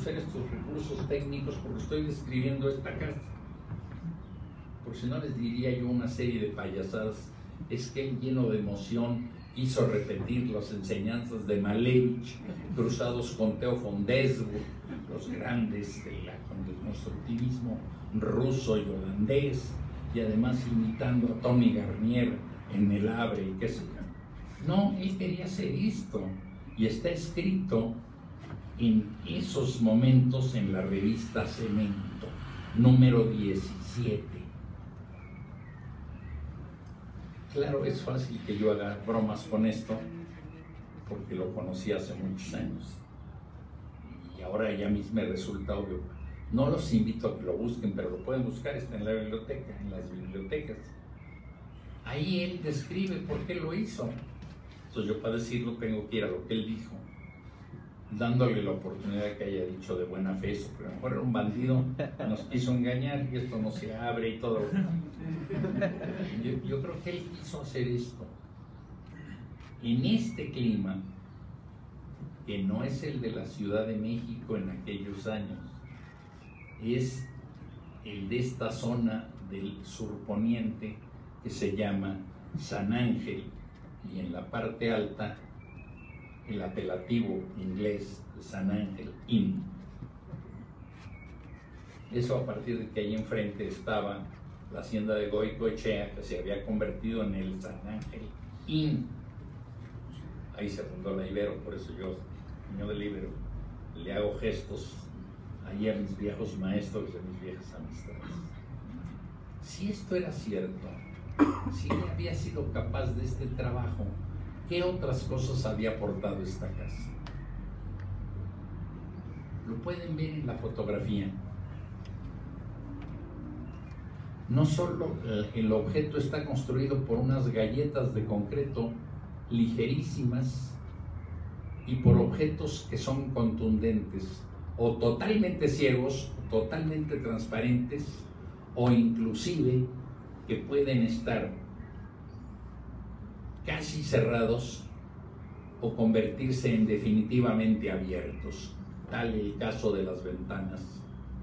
usar estos recursos técnicos porque estoy describiendo esta casa. Por si no les diría yo una serie de payasadas, es que él lleno de emoción hizo repetir las enseñanzas de Malevich cruzados con Theo von los grandes del constructivismo ruso y holandés, y además imitando a Tony Garnier en el Abre y qué sé yo. No, él quería hacer esto y está escrito en esos momentos en la revista Cemento, número 17. Claro, es fácil que yo haga bromas con esto, porque lo conocí hace muchos años. Y ahora ya mismo me resulta obvio. No los invito a que lo busquen, pero lo pueden buscar, está en la biblioteca, en las bibliotecas. Ahí él describe por qué lo hizo. Entonces yo para decirlo tengo que ir a lo que él dijo dándole la oportunidad que haya dicho de buena fe eso, pero a lo mejor era un bandido, nos quiso engañar y esto no se abre y todo. Yo, yo creo que él quiso hacer esto. En este clima, que no es el de la Ciudad de México en aquellos años, es el de esta zona del surponiente que se llama San Ángel y en la parte alta el apelativo inglés San Ángel Inn. Eso a partir de que ahí enfrente estaba la hacienda de Goicoechea, que se había convertido en el San Ángel Inn. Ahí se fundó la Ibero, por eso yo, niño del Ibero, le hago gestos ahí a mis viejos maestros y a mis viejas amistades. Si esto era cierto, si él había sido capaz de este trabajo, ¿Qué otras cosas había aportado esta casa? Lo pueden ver en la fotografía. No solo el objeto está construido por unas galletas de concreto ligerísimas y por objetos que son contundentes o totalmente ciegos, totalmente transparentes o inclusive que pueden estar casi cerrados o convertirse en definitivamente abiertos, tal el caso de las ventanas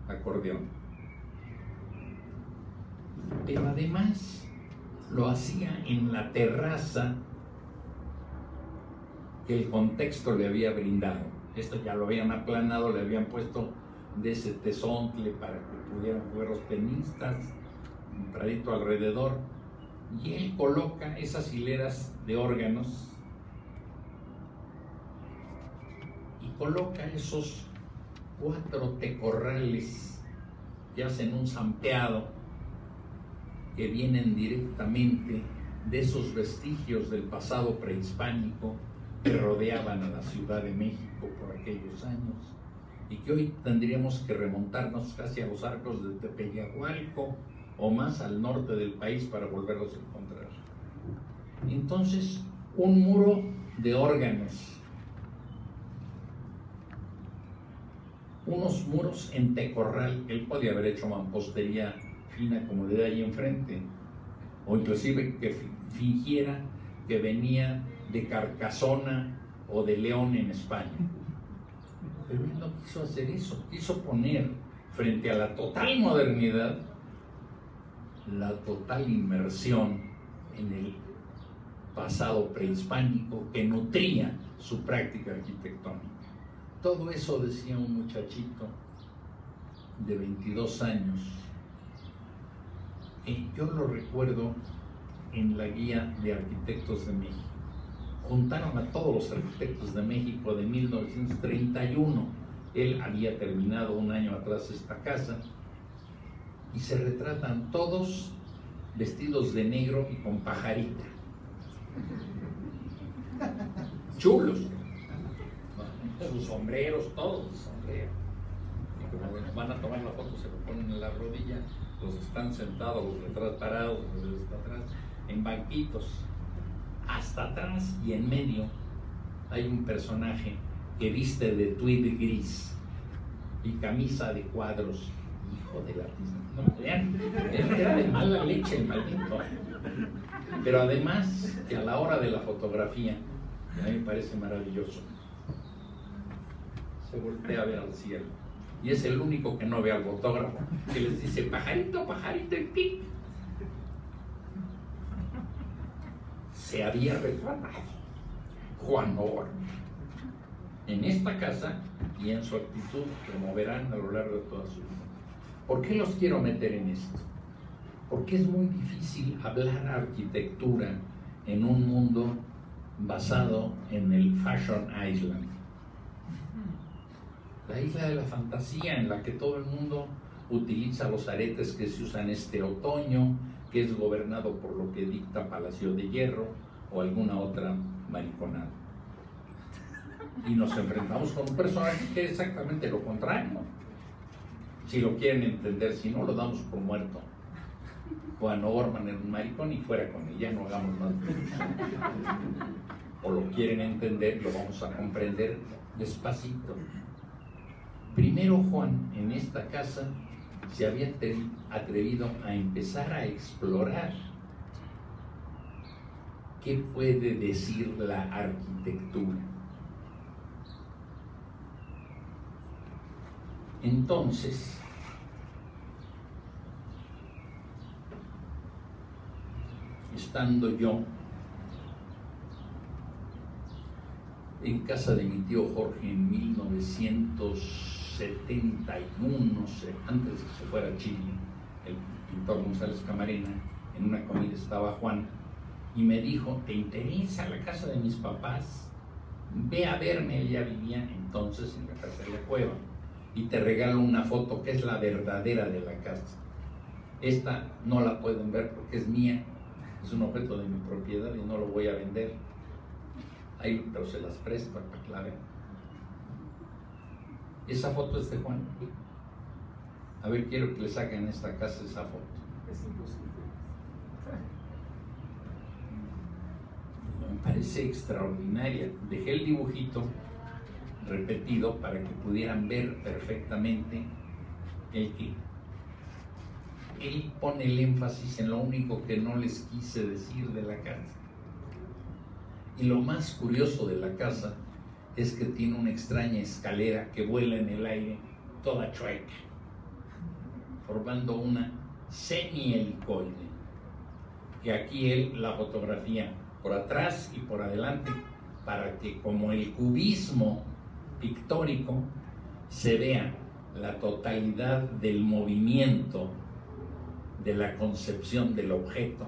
acordeón. Pero además lo hacía en la terraza que el contexto le había brindado. Esto ya lo habían aplanado, le habían puesto de ese tesontle para que pudieran jugar los tenistas, un pradito alrededor, y él coloca esas hileras de órganos y coloca esos cuatro tecorrales que hacen un zampeado que vienen directamente de esos vestigios del pasado prehispánico que rodeaban a la Ciudad de México por aquellos años y que hoy tendríamos que remontarnos casi a los arcos de Tepeyahualco o más al norte del país para volverlos a encontrar. Entonces, un muro de órganos, unos muros en tecorral, él podía haber hecho mampostería fina como de ahí enfrente, o inclusive que fingiera que venía de Carcasona o de León en España. Pero él no quiso hacer eso, quiso poner frente a la total modernidad la total inmersión en el pasado prehispánico que nutría su práctica arquitectónica. Todo eso decía un muchachito de 22 años. Y yo lo recuerdo en la guía de arquitectos de México. Juntaron a todos los arquitectos de México de 1931. Él había terminado un año atrás esta casa y se retratan todos vestidos de negro y con pajarita. Chulos. Sus sombreros, todos sus sombreros. Y como van a tomar la foto, se lo ponen en la rodilla, los están sentados, los detrás parados, los atrás, en banquitos. Hasta atrás y en medio hay un personaje que viste de tweed gris y camisa de cuadros hijo del artista. No vean, era de mala leche el maldito. Pero además, que a la hora de la fotografía, a mí me parece maravilloso, se voltea a ver al cielo. y es el único que no ve al fotógrafo, que les dice, pajarito, pajarito, y pi. Se había retratado Juan Or en esta casa y en su actitud, como verán a lo largo de toda su vida. ¿Por qué los quiero meter en esto? Porque es muy difícil hablar arquitectura en un mundo basado en el Fashion Island. La isla de la fantasía en la que todo el mundo utiliza los aretes que se usan este otoño, que es gobernado por lo que dicta Palacio de Hierro o alguna otra mariconada. Y nos enfrentamos con un personaje que es exactamente lo contrario. Si lo quieren entender, si no, lo damos por muerto. Juan Orman era un maricón y fuera con ella, no hagamos más. O lo quieren entender, lo vamos a comprender despacito. Primero Juan en esta casa se había atrevido a empezar a explorar qué puede decir la arquitectura. Entonces, estando yo en casa de mi tío Jorge en 1971, antes de que se fuera a Chile, el pintor González Camarena, en una comida estaba Juan, y me dijo, ¿te interesa la casa de mis papás? Ve a verme, ella vivía entonces en la casa de la cueva, y te regalo una foto que es la verdadera de la casa. Esta no la pueden ver porque es mía, es un objeto de mi propiedad y no lo voy a vender. Ahí, pero se las presto para que la vean. Esa foto es de Juan. A ver, quiero que le saquen esta casa esa foto. Es imposible. Me parece extraordinaria. Dejé el dibujito repetido para que pudieran ver perfectamente el que él pone el énfasis en lo único que no les quise decir de la casa. Y lo más curioso de la casa es que tiene una extraña escalera que vuela en el aire, toda chueca, formando una semi-helicoide, que aquí él la fotografía por atrás y por adelante, para que como el cubismo pictórico se vea la totalidad del movimiento de la concepción del objeto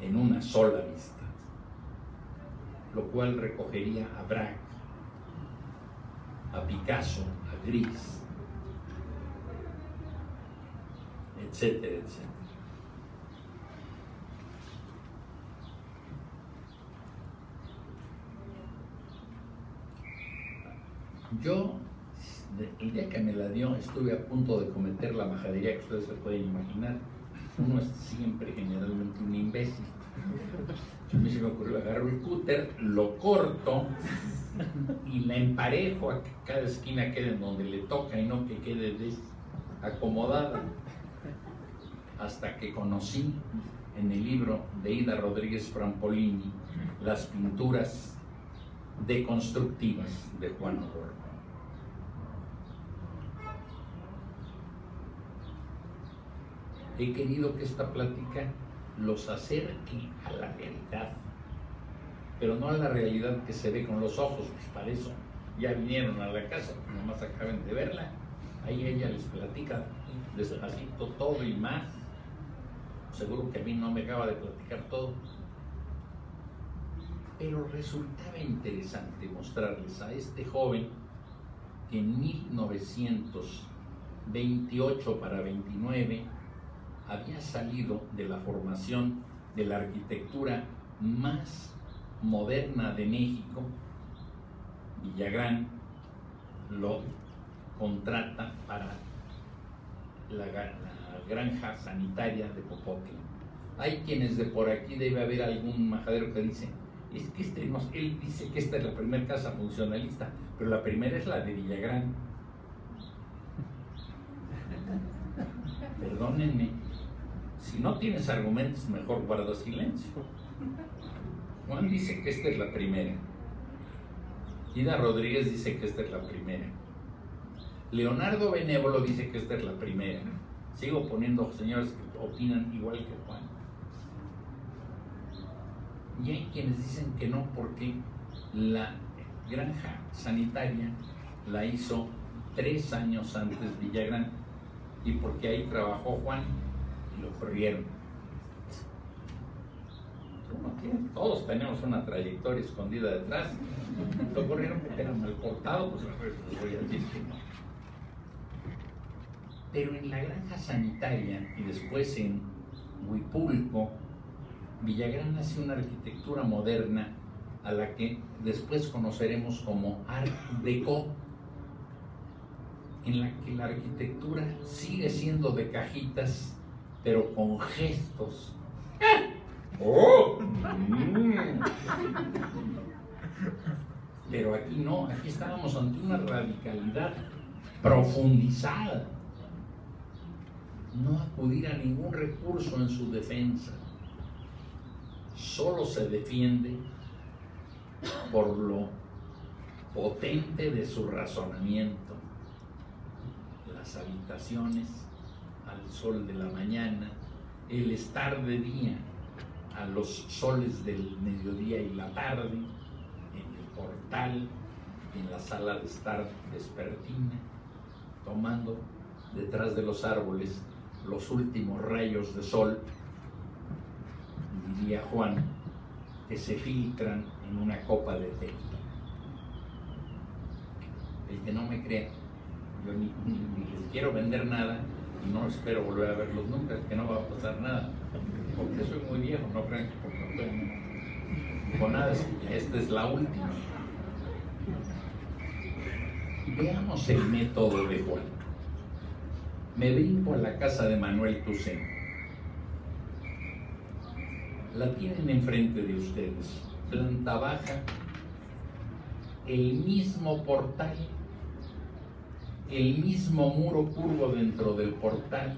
en una sola vista, lo cual recogería a Braque, a Picasso, a Gris, etcétera, etcétera. Yo, el día que me la dio, estuve a punto de cometer la majadería que ustedes se pueden imaginar. Uno es siempre generalmente un imbécil. A mí se me ocurrió, agarro el cúter, lo corto y la emparejo a que cada esquina quede en donde le toca y no que quede acomodada. Hasta que conocí en el libro de Ida Rodríguez Frampolini las pinturas deconstructivas de Juan Oro. He querido que esta plática los acerque a la realidad, pero no a la realidad que se ve con los ojos, pues para eso ya vinieron a la casa, nomás acaben de verla. Ahí ella les platica despacito todo y más. Seguro que a mí no me acaba de platicar todo. Pero resultaba interesante mostrarles a este joven que en 1928 para 29 había salido de la formación de la arquitectura más moderna de México, Villagrán lo contrata para la, granja sanitaria de Popotla. Hay quienes de por aquí debe haber algún majadero que dice, es que este, él dice que esta es la primera casa funcionalista, pero la primera es la de Villagrán. Perdónenme, si no tienes argumentos, mejor guarda silencio. Juan dice que esta es la primera. Ida Rodríguez dice que esta es la primera. Leonardo Benévolo dice que esta es la primera. Sigo poniendo señores que opinan igual que Juan. Y hay quienes dicen que no porque la granja sanitaria la hizo tres años antes Villagrán y porque ahí trabajó Juan lo corrieron. todos tenemos una trayectoria escondida detrás. Lo corrieron porque era mal cortado, pues. Pero en la granja sanitaria y después en Huipulco, Villagrán hace una arquitectura moderna a la que después conoceremos como Art Deco, en la que la arquitectura sigue siendo de cajitas, pero con gestos. ¡Oh! Mm. Pero aquí no, aquí estábamos ante una radicalidad profundizada. No acudir a ningún recurso en su defensa. Solo se defiende por lo potente de su razonamiento. Las habitaciones al sol de la mañana, el estar de día a los soles del mediodía y la tarde, en el portal, en la sala de estar vespertina, tomando detrás de los árboles los últimos rayos de sol, diría Juan, que se filtran en una copa de té. El que no me crea, yo ni, les quiero vender nada no espero volver a verlos nunca, que no va a pasar nada, porque soy muy viejo, no crean que porque no con nada, esta es la última. Veamos el método de Juan. Me brinco a la casa de Manuel Tucen. La tienen enfrente de ustedes planta baja, el mismo portal, el mismo muro curvo dentro del portal,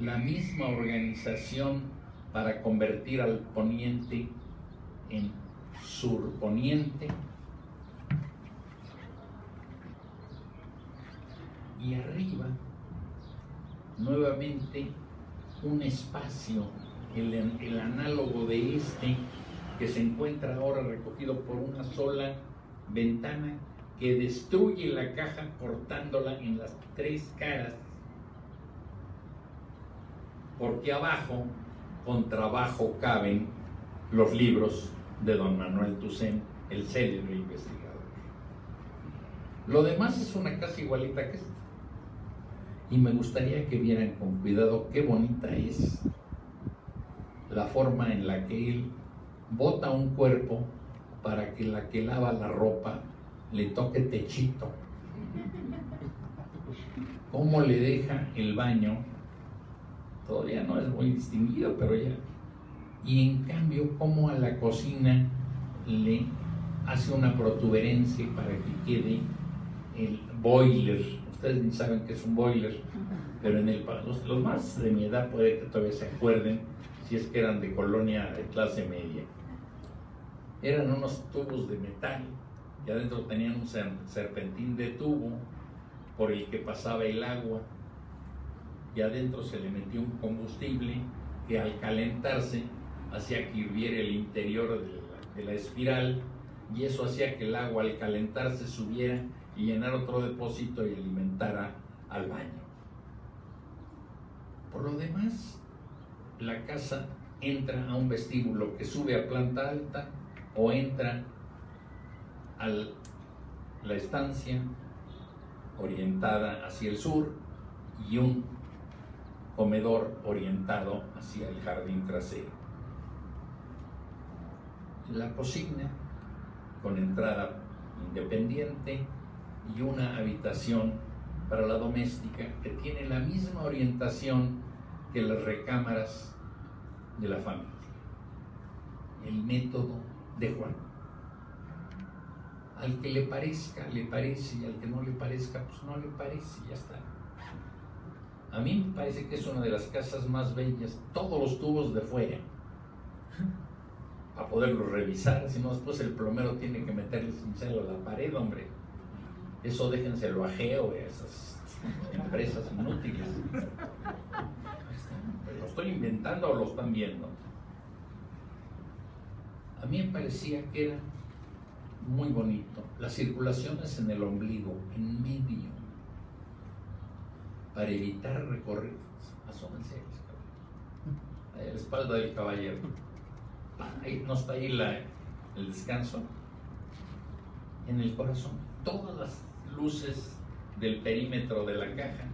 la misma organización para convertir al poniente en surponiente. Y arriba, nuevamente, un espacio, el, el análogo de este, que se encuentra ahora recogido por una sola ventana que destruye la caja cortándola en las tres caras, porque abajo con trabajo caben los libros de don Manuel Toussaint, el célebre investigador. Lo demás es una casa igualita que esta. Y me gustaría que vieran con cuidado qué bonita es la forma en la que él bota un cuerpo para que la que lava la ropa le toque techito. ¿Cómo le deja el baño? Todavía no es muy distinguido, pero ya. Y en cambio, cómo a la cocina le hace una protuberancia para que quede el boiler. Ustedes ni saben qué es un boiler, pero en el, los, los más de mi edad puede que todavía se acuerden si es que eran de colonia de clase media eran unos tubos de metal y adentro tenían un serpentín de tubo por el que pasaba el agua y adentro se le metió un combustible que al calentarse hacía que hirviera el interior de la, de la espiral y eso hacía que el agua al calentarse subiera y llenara otro depósito y alimentara al baño. Por lo demás, la casa entra a un vestíbulo que sube a planta alta o entra la estancia orientada hacia el sur y un comedor orientado hacia el jardín trasero. La cocina con entrada independiente y una habitación para la doméstica que tiene la misma orientación que las recámaras de la familia. El método de Juan. Al que le parezca, le parece, y al que no le parezca, pues no le parece, ya está. A mí me parece que es una de las casas más bellas, todos los tubos de fuera, para poderlos revisar, si no después el plomero tiene que meterle cincel a la pared, hombre. Eso déjenselo a Geo esas empresas inútiles. ¿Lo estoy inventando o lo están viendo? A mí me parecía que era muy bonito. Las circulaciones en el ombligo, en medio, para evitar recorrer. Asómense a la espalda del caballero. Ahí, no está ahí el descanso. En el corazón, todas las luces del perímetro de la caja.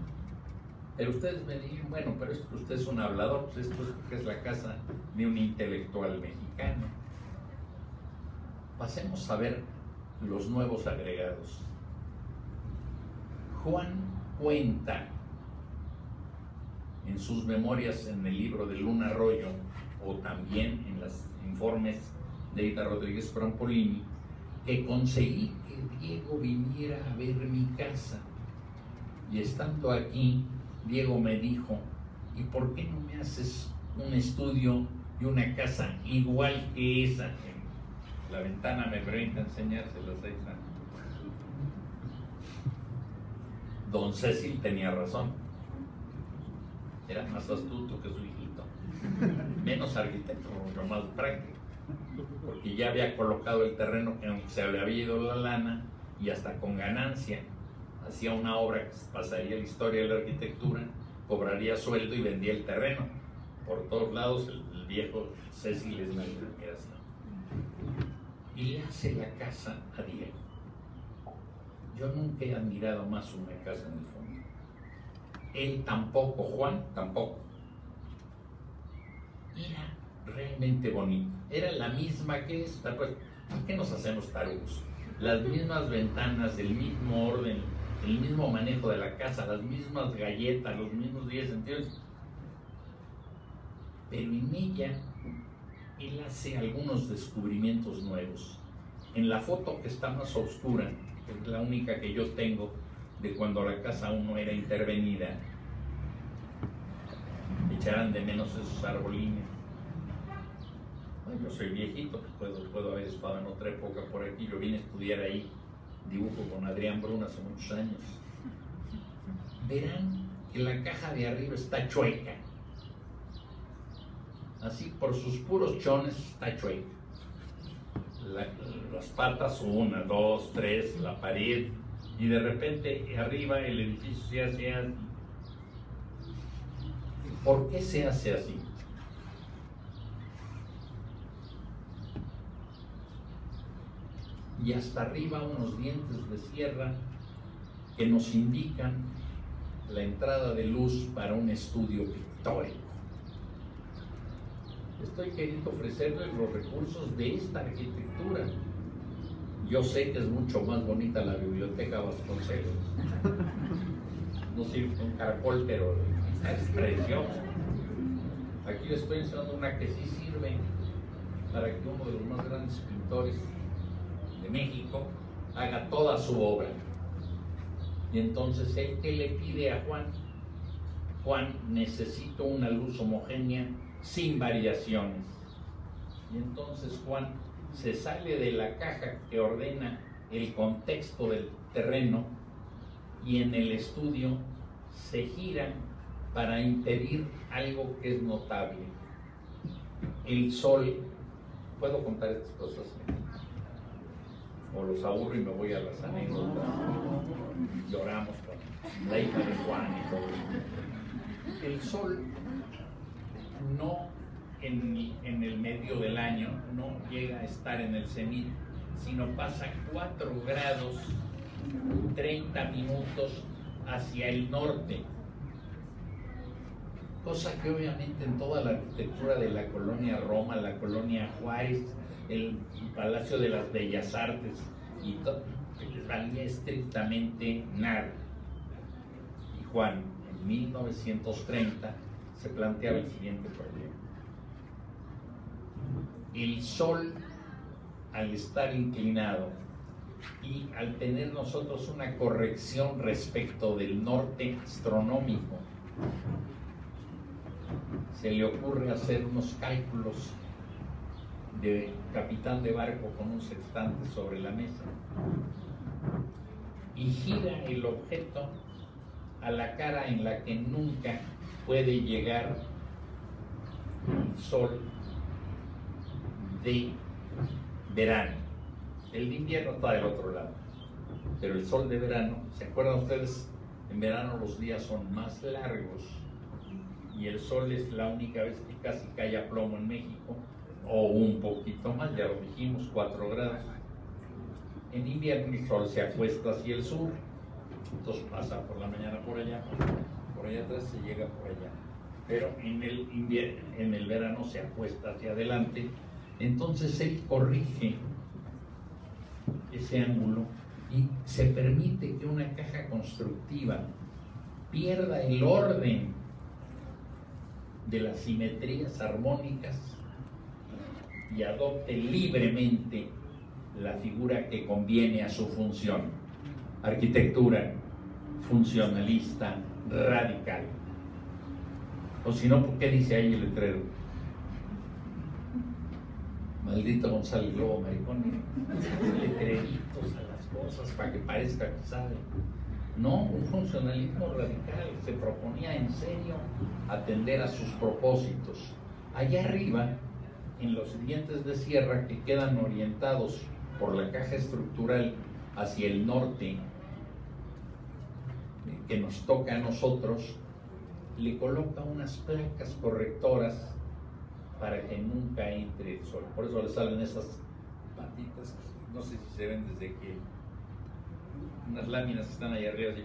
Pero ustedes me dirían, bueno, pero esto, usted es un hablador, pues esto es, es la casa de un intelectual mexicano. Pasemos a ver los nuevos agregados. Juan cuenta en sus memorias en el libro de Luna Arroyo o también en los informes de Ita Rodríguez Prampolini que conseguí que Diego viniera a ver mi casa. Y estando aquí, Diego me dijo, ¿y por qué no me haces un estudio y una casa igual que esa? La ventana me permite enseñárselos ahí Don Cecil tenía razón. Era más astuto que su hijito. Menos arquitecto, pero más práctico. Porque ya había colocado el terreno en que se le había ido la lana y hasta con ganancia hacía una obra que pasaría la historia de la arquitectura, cobraría sueldo y vendía el terreno. Por todos lados el, viejo Cecil es una y le hace la casa a Diego. Yo nunca he admirado más una casa en el fondo. Él tampoco, Juan tampoco. Era realmente bonito. Era la misma que esta, pues, ¿por qué nos hacemos tarugos? Las mismas ventanas, el mismo orden, el mismo manejo de la casa, las mismas galletas, los mismos 10 centímetros. Pero en ella él hace algunos descubrimientos nuevos. En la foto que está más oscura, que es la única que yo tengo de cuando la casa aún no era intervenida, echarán de menos esos arbolines. yo soy viejito, pues puedo, puedo haber estado en otra época por aquí. Yo vine a estudiar ahí dibujo con Adrián Brun hace muchos años. Verán que la caja de arriba está chueca así por sus puros chones está chueca. las patas, una, dos, tres, la pared, y de repente arriba el edificio se hace así. ¿Por qué se hace así? Y hasta arriba unos dientes de sierra que nos indican la entrada de luz para un estudio pictórico estoy queriendo ofrecerles los recursos de esta arquitectura. Yo sé que es mucho más bonita la biblioteca Vasconcelos. No sirve un caracol, pero es preciosa. Aquí les estoy enseñando una que sí sirve para que uno de los más grandes pintores de México haga toda su obra. Y entonces él que le pide a Juan, Juan, necesito una luz homogénea sin variaciones. Y entonces Juan se sale de la caja que ordena el contexto del terreno y en el estudio se giran para impedir algo que es notable. El sol, puedo contar estas cosas, o los aburro y me voy a las anécdotas, lloramos con la hija de Juan y todo. El sol no en, el medio del año, no llega a estar en el cenit, sino pasa 4 grados 30 minutos hacia el norte. Cosa que obviamente en toda la arquitectura de la colonia Roma, la colonia Juárez, el Palacio de las Bellas Artes y todo, les valía estrictamente nada. Y Juan, en 1930, se planteaba el siguiente problema. El Sol, al estar inclinado y al tener nosotros una corrección respecto del norte astronómico, se le ocurre hacer unos cálculos de capitán de barco con un sextante sobre la mesa y gira el objeto a la cara en la que nunca puede llegar el sol de verano. El de invierno está del otro lado, pero el sol de verano, ¿se acuerdan ustedes? En verano los días son más largos y el sol es la única vez que casi cae a plomo en México, o un poquito más, ya lo dijimos, 4 grados. En invierno el sol se acuesta hacia el sur, entonces pasa por la mañana por allá, por allá atrás se llega por allá. Pero en el, en el verano se acuesta hacia adelante, entonces él corrige ese ángulo y se permite que una caja constructiva pierda el orden de las simetrías armónicas y adopte libremente la figura que conviene a su función. Arquitectura funcionalista radical. O si no, ¿por qué dice ahí el letrero? Maldito González Lobo, maricón, letreritos a las cosas para que parezca que sabe. No, un funcionalismo radical se proponía en serio atender a sus propósitos. Allá arriba, en los dientes de sierra que quedan orientados por la caja estructural hacia el norte, que nos toca a nosotros, le coloca unas placas correctoras para que nunca entre el sol. Por eso le salen esas patitas, no sé si se ven desde que unas láminas están ahí arriba, así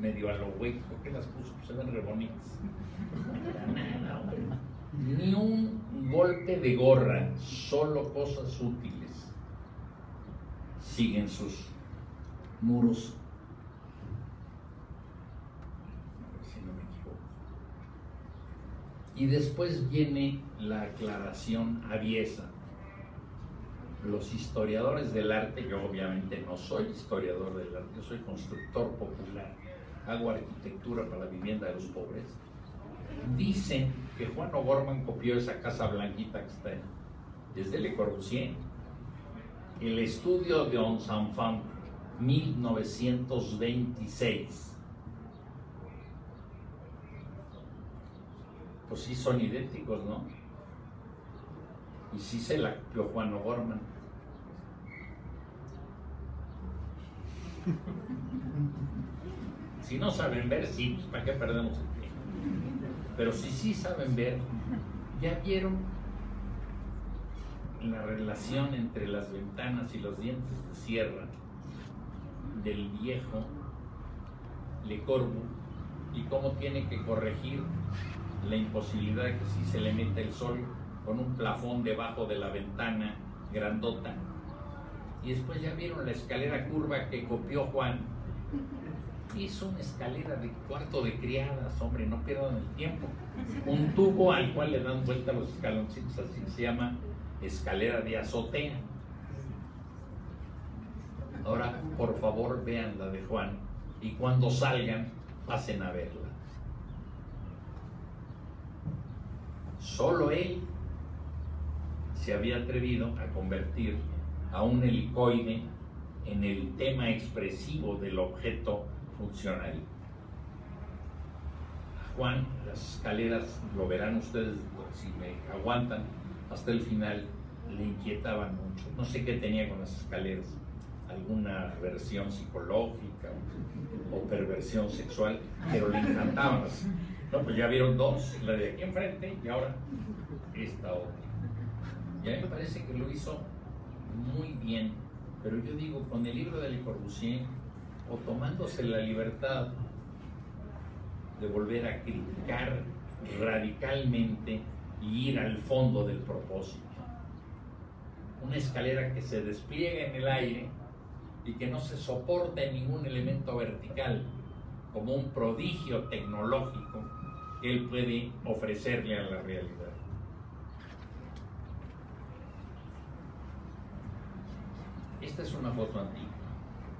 medio a lo hueco, que las puso, se ven re bonitas. Ni un golpe de gorra, solo cosas útiles. Siguen sus muros. A ver si no me equivoco. Y después viene la aclaración aviesa. Los historiadores del arte, yo obviamente no soy historiador del arte, yo soy constructor popular, hago arquitectura para la vivienda de los pobres, dicen que Juan O'Gorman copió esa casa blanquita que está desde Le Corbusier. El estudio de On Sanfant, 1926. Pues sí, son idénticos, ¿no? Y sí se la copió Juan O'Gorman. Si no saben ver, sí, pues ¿para qué perdemos el tiempo? Pero si sí saben ver, ya vieron la relación entre las ventanas y los dientes de sierra del viejo Le Corbu y cómo tiene que corregir la imposibilidad de que si se le meta el sol con un plafón debajo de la ventana grandota. Y después ya vieron la escalera curva que copió Juan. Hizo una escalera de cuarto de criadas, hombre, no pierdan el tiempo. Un tubo al cual le dan vuelta los escaloncitos, así se llama escalera de azotea. Ahora, por favor, vean la de Juan y cuando salgan, pasen a verla. Solo él se había atrevido a convertir a un helicoide en el tema expresivo del objeto funcional. Juan, las escaleras, lo verán ustedes si me aguantan hasta el final, le inquietaban mucho. No sé qué tenía con las escaleras, alguna versión psicológica o, perversión sexual, pero le encantaban. Pues ya vieron dos, la de aquí enfrente y ahora esta otra. Y a mí me parece que lo hizo muy bien, pero yo digo, con el libro de Le Corbusier, o tomándose la libertad de volver a criticar radicalmente y ir al fondo del propósito. Una escalera que se despliega en el aire y que no se soporta en ningún elemento vertical, como un prodigio tecnológico él puede ofrecerle a la realidad. Esta es una foto antigua,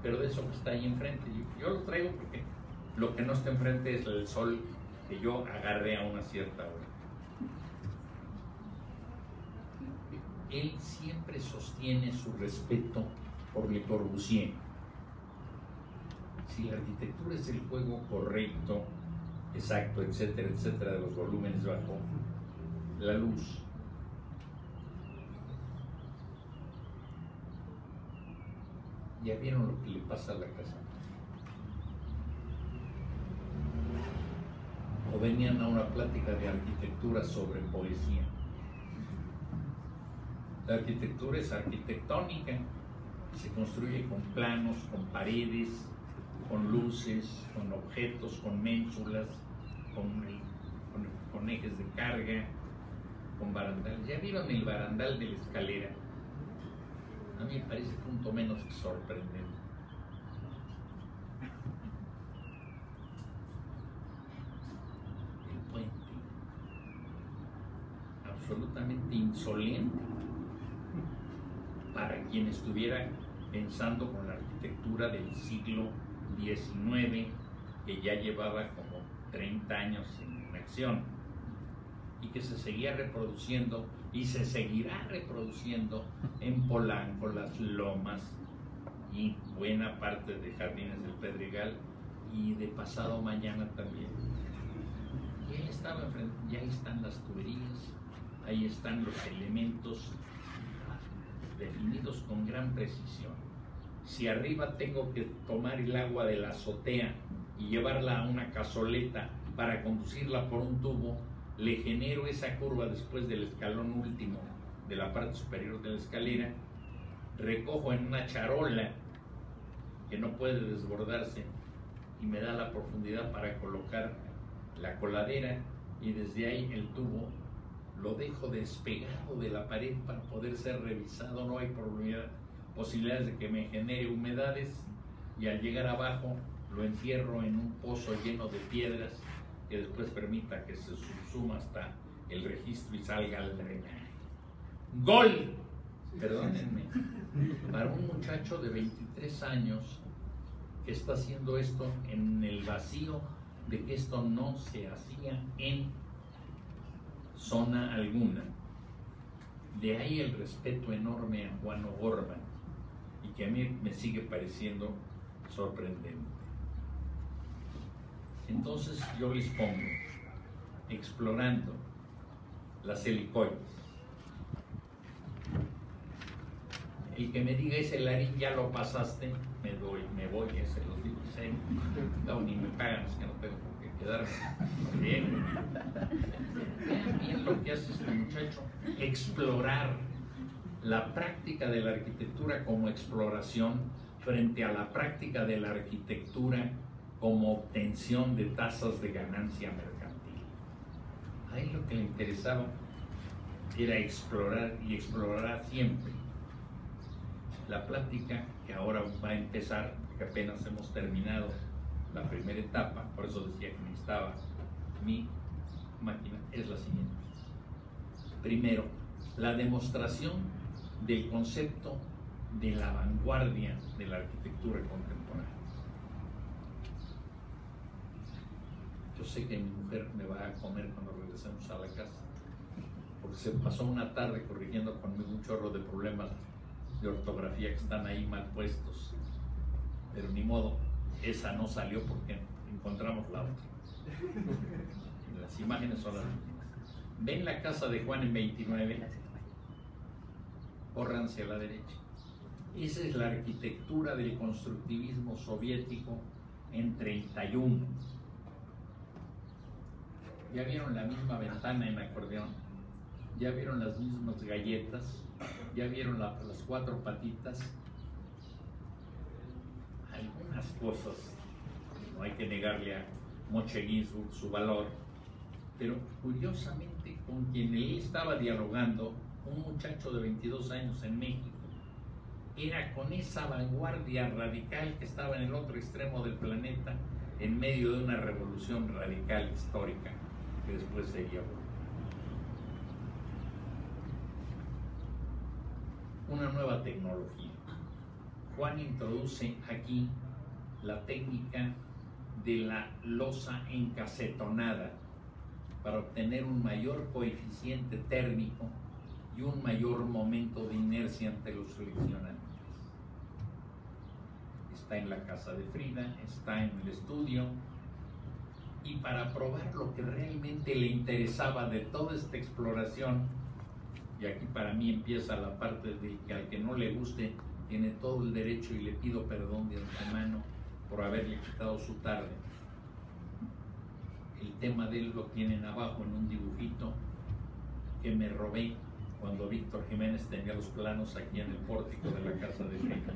pero de eso que está ahí enfrente. Yo, lo traigo porque lo que no está enfrente es el sol que yo agarré a una cierta hora. Él siempre sostiene su respeto por Le Corbusier. si la arquitectura es el juego correcto, exacto, etcétera, etcétera, de los volúmenes bajo la luz, ya vieron lo que le pasa a la casa. O venían a una plática de arquitectura sobre poesía. La arquitectura es arquitectónica, se construye con planos, con paredes, con luces, con objetos, con ménsulas, con, con, ejes de carga, con barandales. ¿Ya vieron el barandal de la escalera? A mí me parece punto menos sorprendente. El puente. Absolutamente insolente para quien estuviera pensando con la arquitectura del siglo XIX, que ya llevaba como 30 años en acción y que se seguía reproduciendo y se seguirá reproduciendo en Polanco, Las Lomas y buena parte de Jardines del Pedregal y de pasado mañana también. Y estaba enfrente, y ahí están las tuberías, ahí están los elementos definidos con gran precisión. Si arriba tengo que tomar el agua de la azotea y llevarla a una cazoleta para conducirla por un tubo, le genero esa curva después del escalón último de la parte superior de la escalera, recojo en una charola que no puede desbordarse y me da la profundidad para colocar la coladera y desde ahí el tubo lo dejo despegado de la pared para poder ser revisado, no hay posibilidades de que me genere humedades y al llegar abajo lo entierro en un pozo lleno de piedras que después permita que se suma hasta el registro y salga al drenaje. ¡Gol! Perdónenme. Para un muchacho de 23 años que está haciendo esto en el vacío de que esto no se hacía en zona alguna. De ahí el respeto enorme a Juan O'Gorman y que a mí me sigue pareciendo sorprendente. Entonces yo les pongo, explorando las helicoides. El que me diga ese larín ya lo pasaste, me doy, me voy, ese los digo No, ni me pagan, es que no tengo por qué quedarme. Bien. Bien lo que hace este muchacho, explorar la práctica de la arquitectura como exploración frente a la práctica de la arquitectura como obtención de tasas de ganancia mercantil. Ahí lo que le interesaba era explorar y explorará siempre. La plática que ahora va a empezar, que apenas hemos terminado la primera etapa, por eso decía que necesitaba mi máquina, es la siguiente. Primero, la demostración del concepto de la vanguardia de la arquitectura contemporánea. Yo sé que mi mujer me va a comer cuando regresemos a la casa, porque se pasó una tarde corrigiendo conmigo un chorro de problemas de ortografía que están ahí mal puestos. Pero ni modo, esa no salió porque encontramos la otra. Las imágenes son las mismas. Ven la casa de Juan en 29, corran hacia la derecha. Esa es la arquitectura del constructivismo soviético en 31 ya vieron la misma ventana en acordeón, ya vieron las mismas galletas, ya vieron las cuatro patitas. Algunas cosas, no hay que negarle a Mocheguín su, su valor, pero curiosamente con quien él estaba dialogando, un muchacho de 22 años en México, era con esa vanguardia radical que estaba en el otro extremo del planeta en medio de una revolución radical histórica que después sería una nueva tecnología. Juan introduce aquí la técnica de la losa encasetonada para obtener un mayor coeficiente térmico y un mayor momento de inercia ante los friccionantes. está en la casa de Frida, está en el estudio, y para probar lo que realmente le interesaba de toda esta exploración, y aquí para mí empieza la parte de que al que no le guste tiene todo el derecho y le pido perdón de antemano por haberle quitado su tarde. El tema de él lo tienen abajo en un dibujito que me robé cuando Víctor Jiménez tenía los planos aquí en el pórtico de la casa de Frida.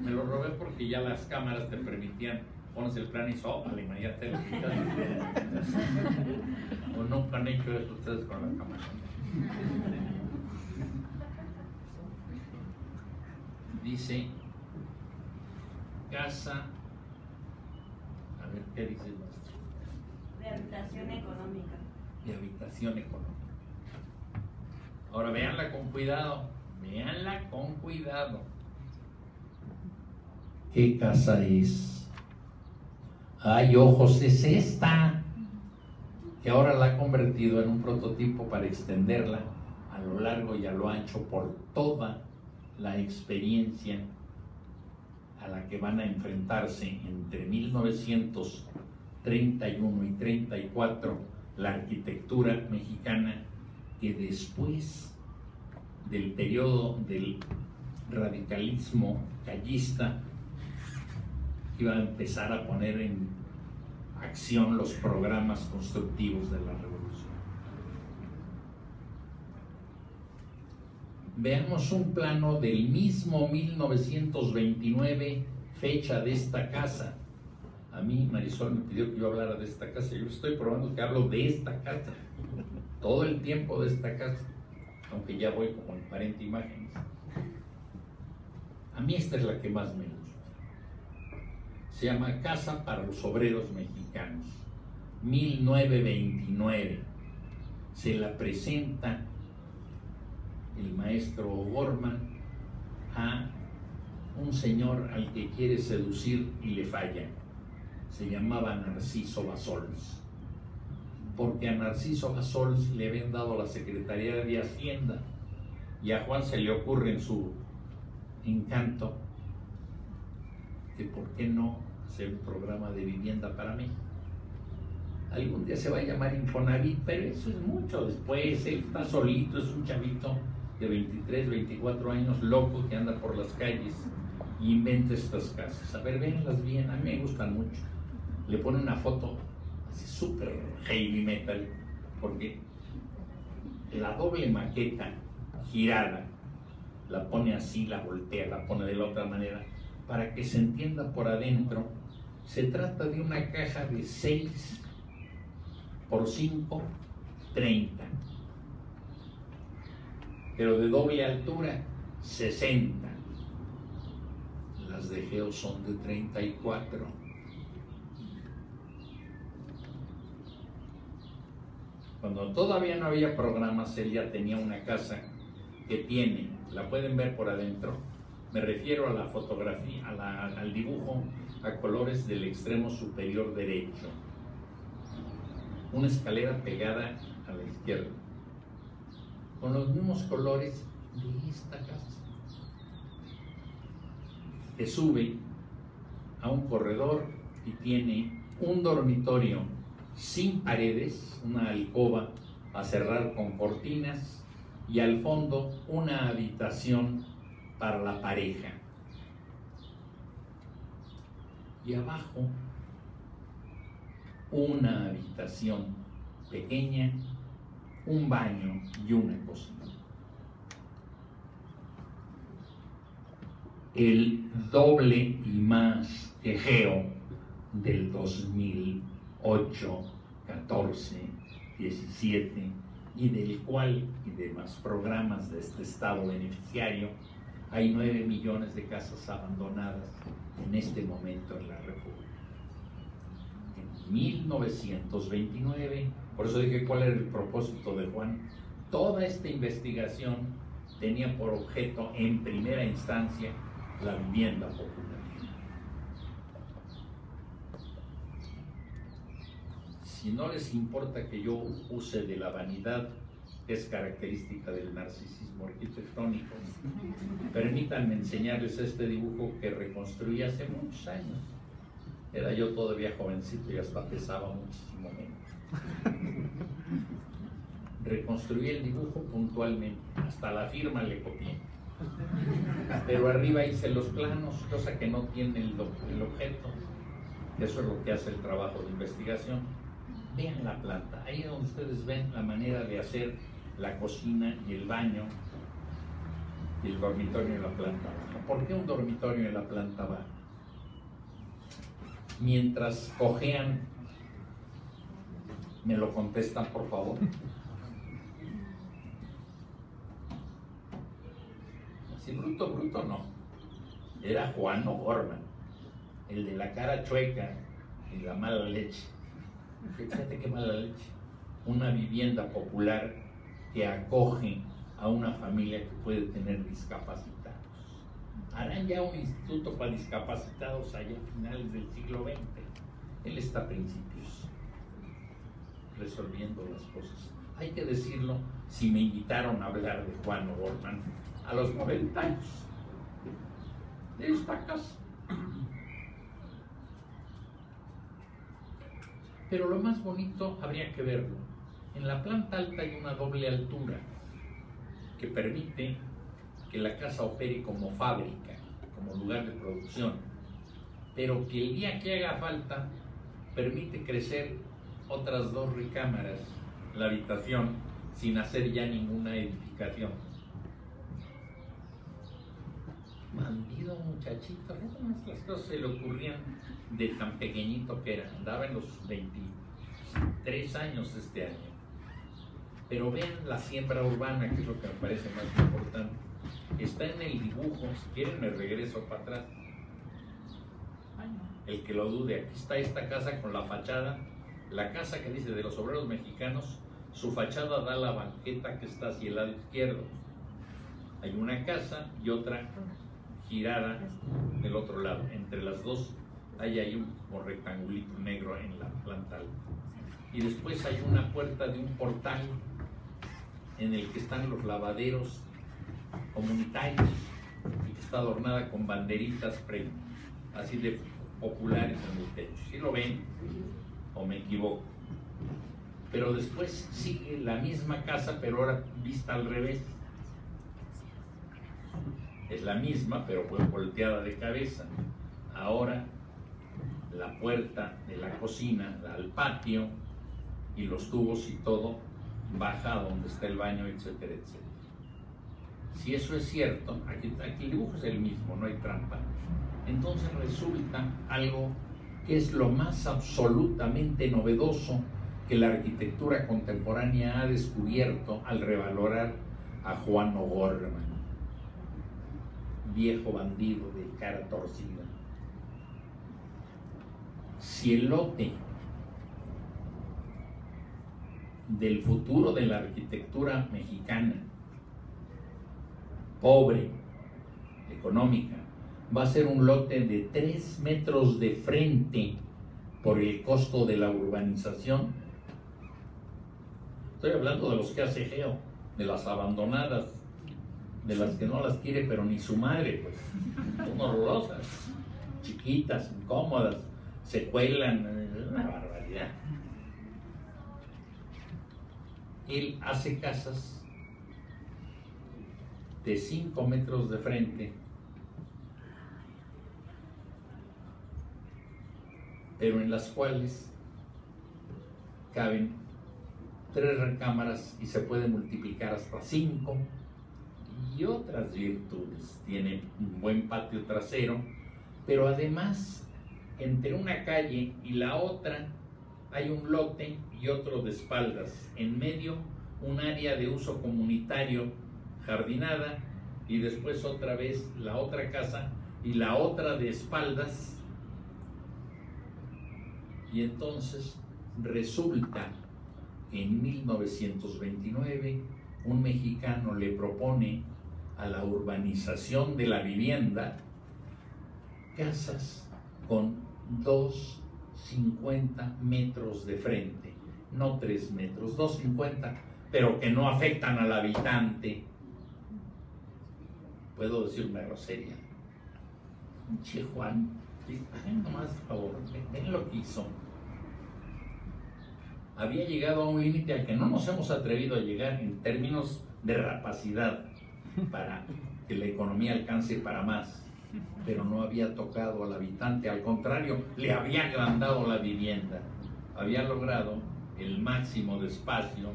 Me lo robé porque ya las cámaras te permitían pones el plan y sópale, imagínate lo quitas. o nunca han hecho eso ustedes con la cámara. Dice casa. A ver, ¿qué dice el maestro? De habitación económica. De habitación económica. Ahora véanla con cuidado. Véanla con cuidado. ¿Qué casa es? Ay, ojos, es esta. Que ahora la ha convertido en un prototipo para extenderla a lo largo y a lo ancho por toda la experiencia a la que van a enfrentarse entre 1931 y 34 la arquitectura mexicana que después del periodo del radicalismo callista iba a empezar a poner en acción los programas constructivos de la revolución. Veamos un plano del mismo 1929, fecha de esta casa. A mí Marisol me pidió que yo hablara de esta casa. Yo estoy probando que hablo de esta casa. Todo el tiempo de esta casa. Aunque ya voy como en 40 imágenes. A mí esta es la que más me. Se llama Casa para los Obreros Mexicanos. 1929. Se la presenta el maestro Gorman a un señor al que quiere seducir y le falla. Se llamaba Narciso Basols. Porque a Narciso Basols le habían dado la Secretaría de Hacienda y a Juan se le ocurre en su encanto que por qué no hacer un programa de vivienda para mí. Algún día se va a llamar Infonavit, pero eso es mucho después. Él está solito, es un chavito de 23, 24 años, loco, que anda por las calles y inventa estas casas. A ver, véanlas bien, a mí me gustan mucho. Le pone una foto así súper heavy metal, porque la doble maqueta girada la pone así, la voltea, la pone de la otra manera, para que se entienda por adentro. Se trata de una caja de 6 por 5, 30 pero de doble altura, 60. Las de Geo son de 34. Cuando todavía no había programas, él ya tenía una casa que tiene, la pueden ver por adentro, me refiero a la fotografía, al dibujo a colores del extremo superior derecho. Una escalera pegada a la izquierda con los mismos colores de esta casa. Te sube a un corredor y tiene un dormitorio sin paredes, una alcoba a cerrar con cortinas y al fondo una habitación para la pareja. Y abajo una habitación pequeña un baño y una cocina. El doble y más quejeo del 2008, 14, 17 y del cual y demás programas de este Estado beneficiario hay 9 millones de casas abandonadas en este momento en la República. En 1929 por eso dije cuál era el propósito de Juan. Toda esta investigación tenía por objeto en primera instancia la vivienda popular. Si no les importa que yo use de la vanidad es característica del narcisismo arquitectónico. Permítanme enseñarles este dibujo que reconstruí hace muchos años. Era yo todavía jovencito y hasta muchísimo menos. Reconstruí el dibujo puntualmente, hasta la firma le copié. Pero arriba hice los planos, cosa que no tiene el, el objeto. Eso es lo que hace el trabajo de investigación. Vean la planta, ahí es donde ustedes ven la manera de hacer la cocina y el baño y el dormitorio en la planta baja. ¿Por qué un dormitorio en la planta baja? Mientras cojean, me lo contestan por favor. Así bruto, bruto no. Era Juan O'Gorman, el de la cara chueca y la mala leche. Fíjate qué mala leche. Una vivienda popular que acoge a una familia que puede tener discapacitados. Harán ya un instituto para discapacitados allá a finales del siglo XX. Él está a principios, resolviendo las cosas. Hay que decirlo, si me invitaron a hablar de Juan O'Gorman a los 90 años, de esta casa. Pero lo más bonito habría que verlo. En la planta alta hay una doble altura que permite que la casa opere como fábrica, como lugar de producción, pero que el día que haga falta permite crecer otras dos recámaras, la habitación, sin hacer ya ninguna edificación. Bandido muchachito, las cosas se le ocurrían de tan pequeñito que era, andaba en los 23 años este año. Pero vean la siembra urbana, que es lo que me parece más importante. Está en el dibujo, si quieren me regreso para atrás. El que lo dude, aquí está esta casa con la fachada. La casa que dice de los obreros mexicanos, su fachada da la banqueta que está hacia el lado izquierdo. Hay una casa y otra girada del otro lado. Entre las dos hay ahí un rectangulito negro en la planta alta. Y después hay una puerta de un portal en el que están los lavaderos comunitarios y que está adornada con banderitas así de populares en el techo. ¿Sí lo ven? ¿O me equivoco? Pero después sigue la misma casa, pero ahora vista al revés. Es la misma, pero fue volteada de cabeza. Ahora la puerta de la cocina da al patio y los tubos y todo baja donde está el baño, etcétera, etcétera. Si eso es cierto, aquí, el dibujo es el mismo, no hay trampa. Entonces resulta algo que es lo más absolutamente novedoso que la arquitectura contemporánea ha descubierto al revalorar a Juan O'Gorman, viejo bandido de cara torcida. Si el lote del futuro de la arquitectura mexicana, pobre, económica, va a ser un lote de 3 metros de frente por el costo de la urbanización. Estoy hablando de los que hace Geo, de las abandonadas, de las que no las quiere pero ni su madre, pues. Son horrorosas, chiquitas, incómodas, se cuelan, es una barbaridad. Él hace casas de 5 metros de frente, pero en las cuales caben tres recámaras y se puede multiplicar hasta 5 y otras virtudes. Tiene un buen patio trasero, pero además entre una calle y la otra hay un lote y otro de espaldas. En medio un área de uso comunitario jardinada y después otra vez la otra casa y la otra de espaldas. Y entonces resulta que en 1929 un mexicano le propone a la urbanización de la vivienda casas con dos 50 metros de frente, no 3 metros, 250, pero que no afectan al habitante. Puedo decir una grosería. Che Juan, nomás por favor, ven lo que hizo. Había llegado a un límite al que no nos hemos atrevido a llegar en términos de rapacidad para que la economía alcance para más pero no había tocado al habitante, al contrario, le había agrandado la vivienda, había logrado el máximo de espacio,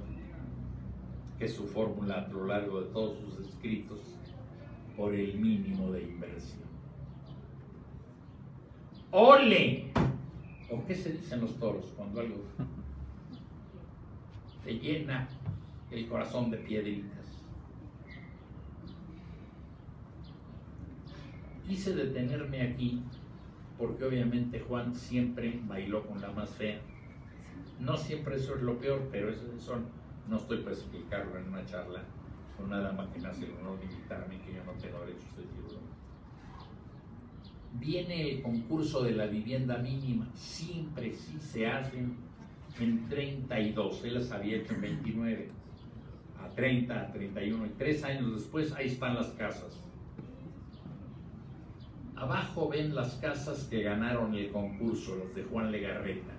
que es su fórmula a lo largo de todos sus escritos, por el mínimo de inversión. ¡Ole! ¿O qué se dicen los toros cuando algo te llena el corazón de piedritas? Quise detenerme aquí porque obviamente Juan siempre bailó con la más fea. No siempre eso es lo peor, pero eso, no estoy para explicarlo en una charla con una dama que me hace el honor de invitarme, que yo no tengo derecho a decirlo. Viene el concurso de la vivienda mínima, siempre sí se hacen en 32, él las había hecho en 29, a 30, a 31, y tres años después ahí están las casas Abajo ven las casas que ganaron el concurso, los de Juan Legarreta.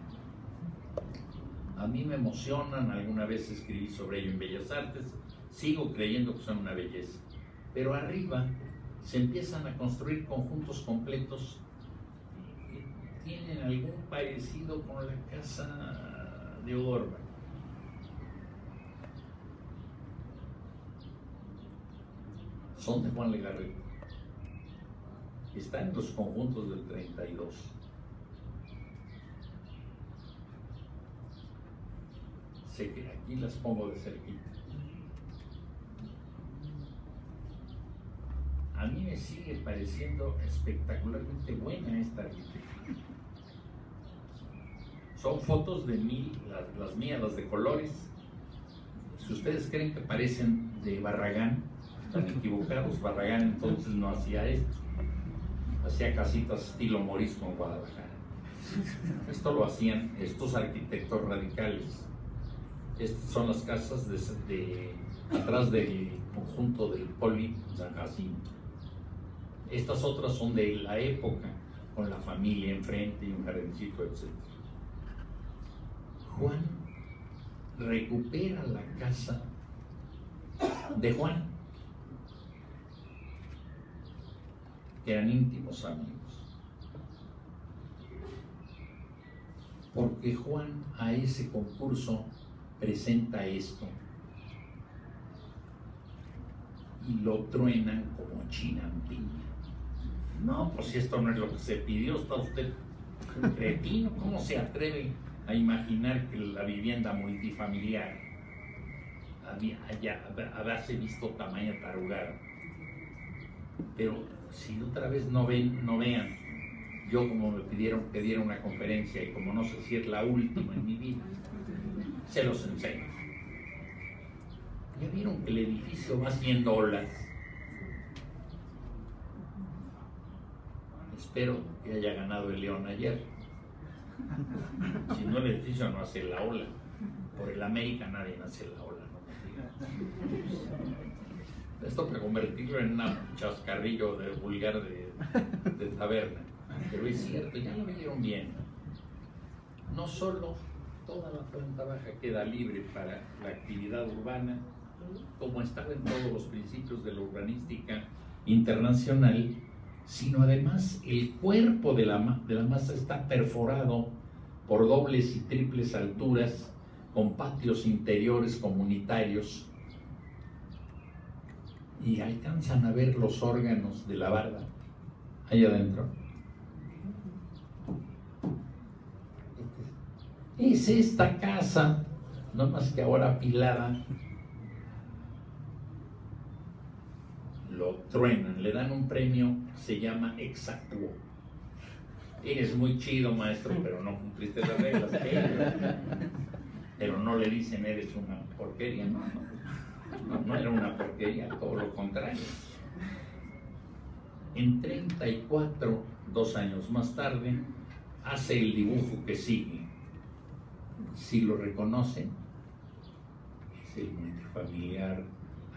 A mí me emocionan, alguna vez escribí sobre ello en Bellas Artes, sigo creyendo que son una belleza. Pero arriba se empiezan a construir conjuntos completos que tienen algún parecido con la casa de Orba. Son de Juan Legarreta está en los conjuntos del 32. Sé que aquí las pongo de cerquita. A mí me sigue pareciendo espectacularmente buena esta arquitectura. Son fotos de mí, las, las mías, las de colores. Si ustedes creen que parecen de Barragán, están equivocados. Barragán entonces no hacía esto hacía casitas estilo morisco en Guadalajara. Esto lo hacían estos arquitectos radicales. Estas son las casas de, atrás del conjunto del Poli San Jacinto. Estas otras son de la época, con la familia enfrente y un jardincito, etc. Juan recupera la casa de Juan que eran íntimos amigos. Porque Juan a ese concurso presenta esto y lo truenan como chinampiña. No, pues si esto no es lo que se pidió, está usted cretino. ¿Cómo se atreve a imaginar que la vivienda multifamiliar había, haberse visto tamaño tarugar? Pero si otra vez no ven, no vean, yo como me pidieron que una conferencia y como no sé si es la última en mi vida, se los enseño. Ya vieron que el edificio va haciendo olas. Espero que haya ganado el León ayer. Si no, el edificio no hace la ola. Por el América nadie hace la ola. Esto para convertirlo en un chascarrillo de vulgar de, taberna. Pero es cierto, ya lo vieron bien. No solo toda la planta baja queda libre para la actividad urbana, como estaba en todos los principios de la urbanística internacional, sino además el cuerpo de la, de la masa está perforado por dobles y triples alturas, con patios interiores comunitarios y alcanzan a ver los órganos de la barda ahí adentro. Es esta casa, no más que ahora apilada, lo truenan, le dan un premio, se llama Exactuo. Eres muy chido, maestro, pero no cumpliste las reglas. Pero no le dicen eres una porquería, no, no no, era una porquería, todo lo contrario. En 34, dos años más tarde, hace el dibujo que sigue. Si lo reconocen, es el multifamiliar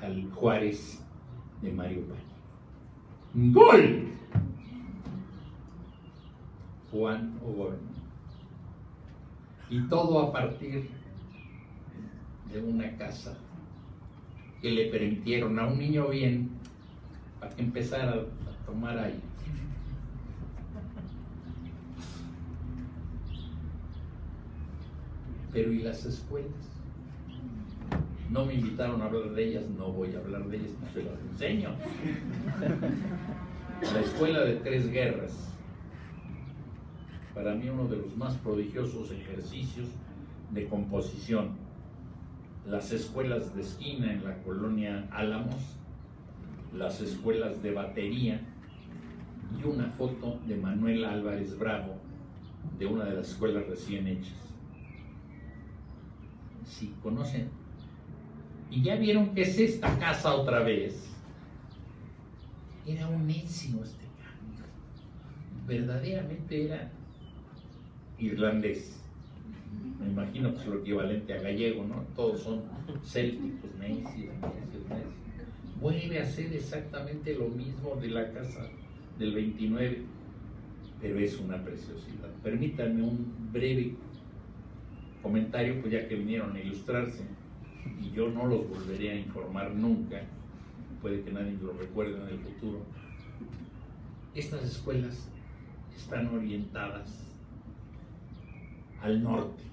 al Juárez de Mario Pañi. ¡Gol! Juan O'Gorman. Y todo a partir de una casa que le permitieron a un niño bien que empezara a tomar aire. Pero ¿y las escuelas? No me invitaron a hablar de ellas, no voy a hablar de ellas, no se las enseño. La escuela de tres guerras, para mí uno de los más prodigiosos ejercicios de composición. Las escuelas de esquina en la colonia Álamos, las escuelas de batería y una foto de Manuel Álvarez Bravo de una de las escuelas recién hechas. Si conocen, y ya vieron que es esta casa otra vez, era un éxito este cambio. Verdaderamente era irlandés. Me imagino que es lo equivalente a gallego, ¿no? Todos son célticos, necios, necios, necios. Vuelve a ser exactamente lo mismo de la casa del 29, pero es una preciosidad. Permítanme un breve comentario, pues ya que vinieron a ilustrarse, y yo no los volveré a informar nunca, puede que nadie lo recuerde en el futuro. Estas escuelas están orientadas al norte.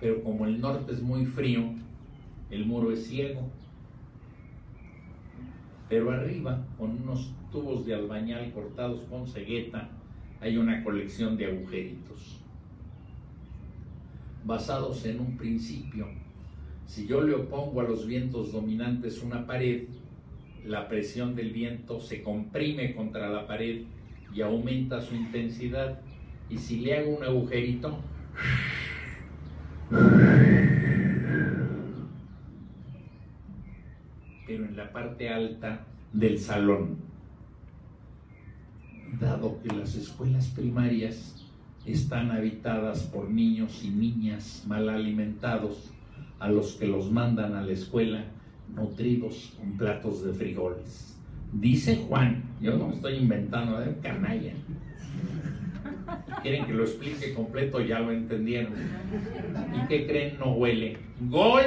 Pero como el norte es muy frío, el muro es ciego. Pero arriba, con unos tubos de albañal cortados con cegueta, hay una colección de agujeritos. Basados en un principio, si yo le opongo a los vientos dominantes una pared, la presión del viento se comprime contra la pared y aumenta su intensidad. Y si le hago un agujerito, pero en la parte alta del salón, dado que las escuelas primarias están habitadas por niños y niñas mal alimentados, a los que los mandan a la escuela nutridos con platos de frijoles. Dice Juan, yo no estoy inventando, es canalla. Quieren que lo explique completo, ya lo entendieron. ¿Y qué creen? No huele. ¡Gol!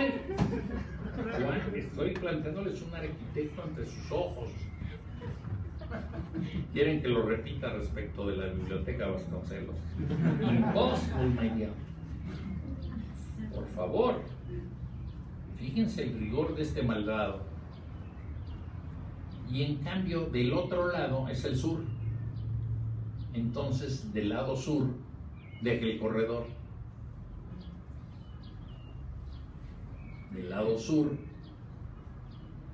Juan, estoy planteándoles un arquitecto ante sus ojos. Quieren que lo repita respecto de la biblioteca Vasconcelos. Impossible, my Por favor, fíjense el rigor de este malvado y en cambio del otro lado es el sur. Entonces, del lado sur, deje el corredor. Del lado sur,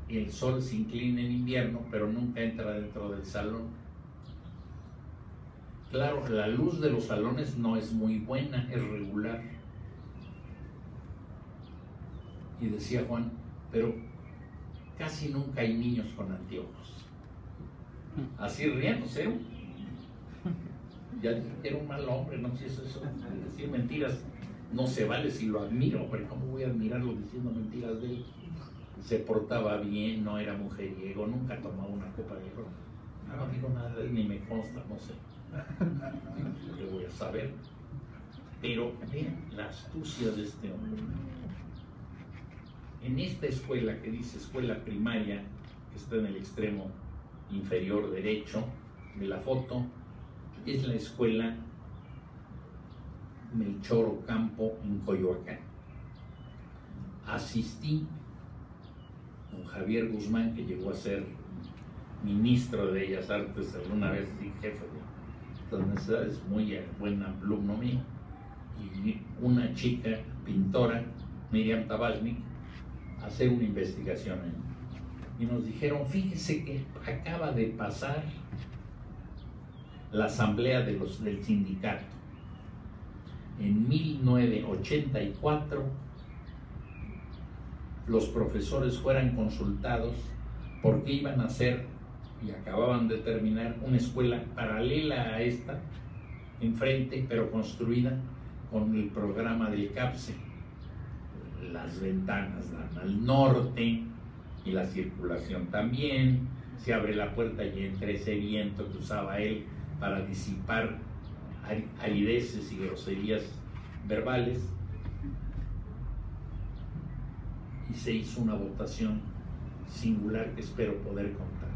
el sol se inclina en invierno, pero nunca entra dentro del salón. Claro, la luz de los salones no es muy buena, es regular. Y decía Juan, pero casi nunca hay niños con anteojos. Así riéndose. Ya dije era un mal hombre, no sé si eso, decir mentiras no se vale si lo admiro, pero ¿cómo voy a admirarlo diciendo mentiras de él? Se portaba bien, no era mujeriego, nunca tomaba una copa de ron. No, digo nada de él, ni me consta, no sé. ¿Qué voy a saber? Pero vean la astucia de este hombre en esta escuela que dice escuela primaria, que está en el extremo inferior derecho de la foto, es la escuela Melchor Ocampo en Coyoacán. Asistí con Javier Guzmán, que llegó a ser ministro de Bellas Artes alguna vez y jefe de estas necesidades, muy buen alumno mío, y una chica pintora, Miriam Tabachnik, hacer una investigación. Y nos dijeron, fíjese que acaba de pasar la asamblea de los, del sindicato. En 1984 los profesores fueran consultados porque iban a hacer, y acababan de terminar, una escuela paralela a esta, enfrente, pero construida con el programa del CAPSE. Las ventanas dan al norte y la circulación también. Se abre la puerta y entra ese viento que usaba él para disipar arideces y groserías verbales. Y se hizo una votación singular que espero poder contar.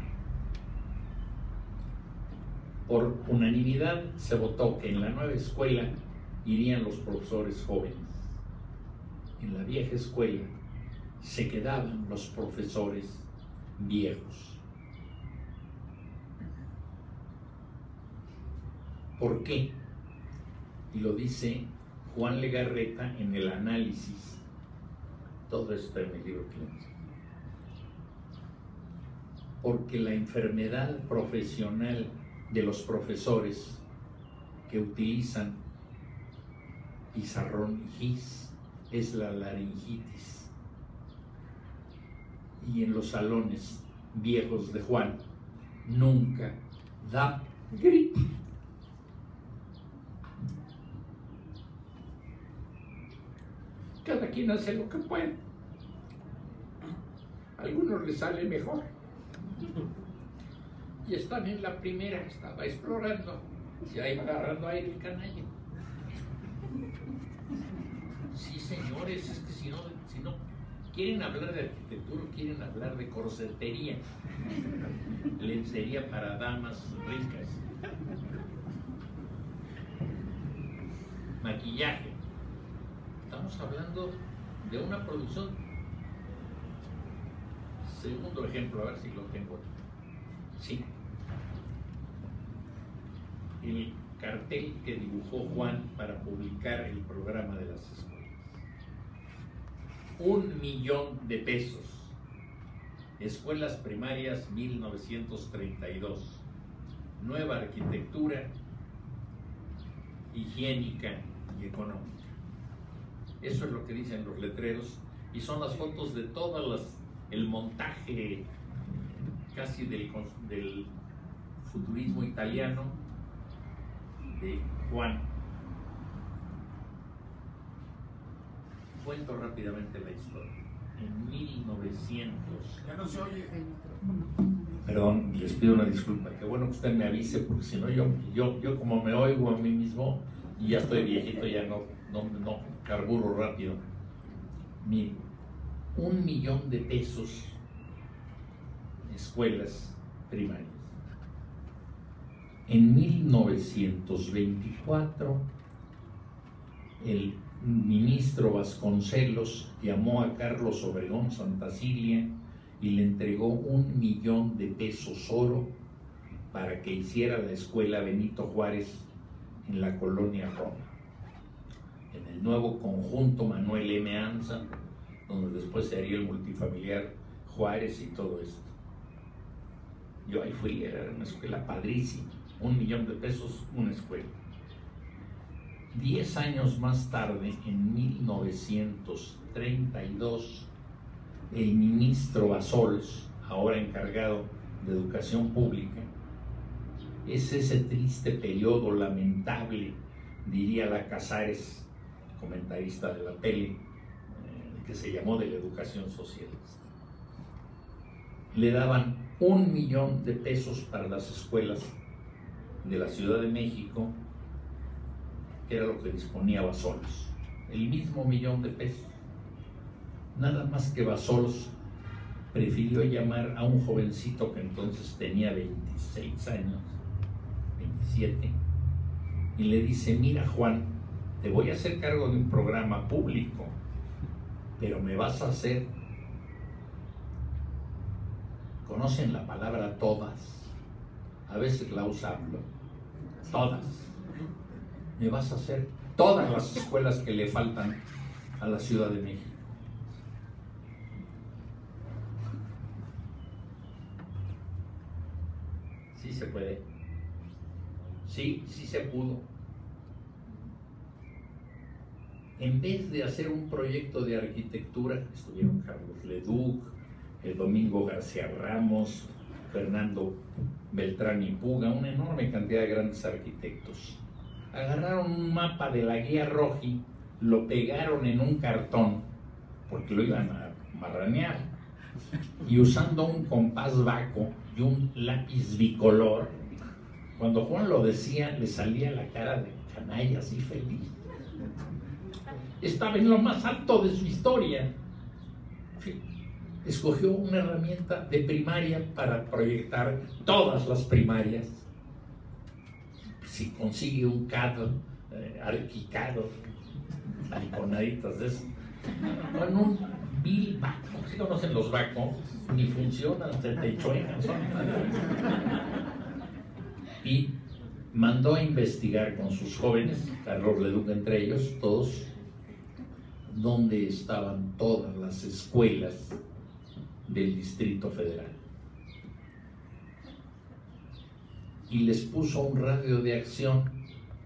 Por unanimidad se votó que en la nueva escuela irían los profesores jóvenes. En la vieja escuela se quedaban los profesores viejos. ¿Por qué? Y lo dice Juan Legarreta en el análisis. Todo esto en el clínico. Porque la enfermedad profesional de los profesores que utilizan pizarrón y gis es la laringitis. Y en los salones viejos de Juan nunca da gripe. Cada quien hace lo que puede. A algunos les sale mejor. Y están en la primera, estaba explorando. Y ahí agarrando aire el canalla. Sí, señores, es que si no, si no quieren hablar de arquitectura, quieren hablar de corsetería, lencería para damas ricas, maquillaje. Estamos hablando de una producción. Segundo ejemplo, a ver si lo tengo. Sí. El cartel que dibujó Juan para publicar el programa de las escuelas. Un millón de pesos. Escuelas primarias 1932. Nueva arquitectura higiénica y económica. Eso es lo que dicen los letreros y son las fotos de todas las, el montaje casi del, del futurismo italiano de Juan. Cuento rápidamente la historia. En 1900. Ya no se oye. Perdón, les pido una disculpa. Qué bueno que usted me avise, porque si no, yo, yo, yo como me oigo a mí mismo y ya estoy viejito, ya no, no, no carburo rápido. Mi, un millón de pesos escuelas primarias. En 1924, el ministro Vasconcelos llamó a Carlos Obregón Santa Cilia y le entregó un millón de pesos oro para que hiciera la escuela Benito Juárez en la colonia Roma, en el nuevo conjunto Manuel M. Anza, donde después se haría el multifamiliar Juárez y todo esto. Yo ahí fui, era una escuela padrísima, un millón de pesos, una escuela. Diez años más tarde, en 1932, el ministro Basols, ahora encargado de educación pública, es ese triste periodo lamentable, diría la Casares, comentarista de la tele, eh, que se llamó de la educación socialista. Le daban un millón de pesos para las escuelas de la Ciudad de México, era lo que disponía Basols. El mismo millón de pesos. Nada más que Basols prefirió llamar a un jovencito que entonces tenía 26 años, 27, y le dice, mira Juan, te voy a hacer cargo de un programa público, pero me vas a hacer conocen la palabra todas. A veces la usamos. Todas. Me vas a hacer todas las escuelas que le faltan a la Ciudad de México. Sí se puede. Sí, sí se pudo. En vez de hacer un proyecto de arquitectura, estuvieron Carlos Leduc, el Domingo García Ramos, Fernando Beltrán y Puga, una enorme cantidad de grandes arquitectos. Agarraron un mapa de la guía Roji, lo pegaron en un cartón, porque lo iban a marranear, y usando un compás vaco y un lápiz bicolor, cuando Juan lo decía, le salía la cara de canalla así feliz. Estaba en lo más alto de su historia. Escogió una herramienta de primaria para proyectar todas las primarias. Si consigue un CAD eh, arquicado, iconaditas de eso, con un Bill Baco, si conocen los Baco, ni funcionan, se te chuecan, son y mandó a investigar con sus jóvenes, Carlos Leduc entre ellos, todos, dónde estaban todas las escuelas del Distrito Federal. Y les puso un radio de acción.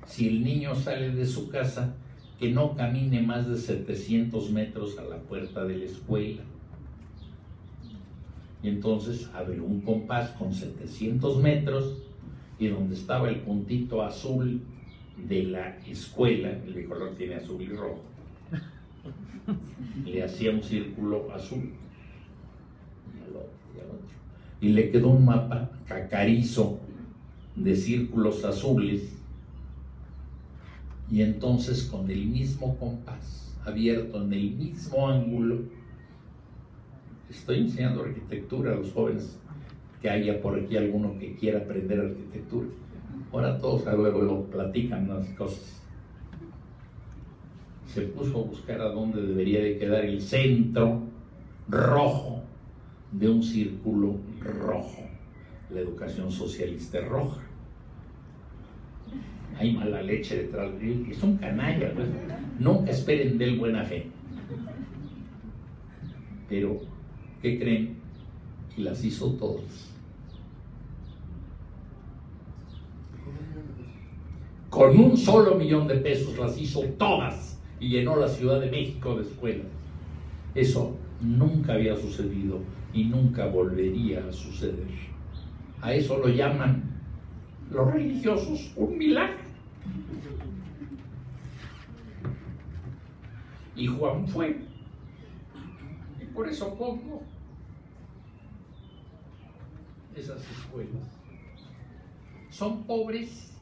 Si el niño sale de su casa, que no camine más de 700 metros a la puerta de la escuela. Y entonces abrió un compás con 700 metros y donde estaba el puntito azul de la escuela, el color tiene azul y rojo, le hacía un círculo azul y, le quedó un mapa cacarizo de círculos azules y entonces con el mismo compás abierto en el mismo ángulo estoy enseñando arquitectura a los jóvenes que haya por aquí alguno que quiera aprender arquitectura. Ahora todos luego lo platican las cosas. Se puso a buscar a dónde debería de quedar el centro rojo de un círculo rojo. La educación socialista roja. Hay mala leche detrás de él. Es un canalla. Pues. Nunca esperen de él buena fe. Pero, ¿qué creen? Y las hizo todas. Con un solo millón de pesos las hizo todas y llenó la Ciudad de México de escuelas. Eso nunca había sucedido y nunca volvería a suceder. A eso lo llaman los religiosos un milagro. Y Juan fue. Y por eso pongo esas escuelas. Son pobres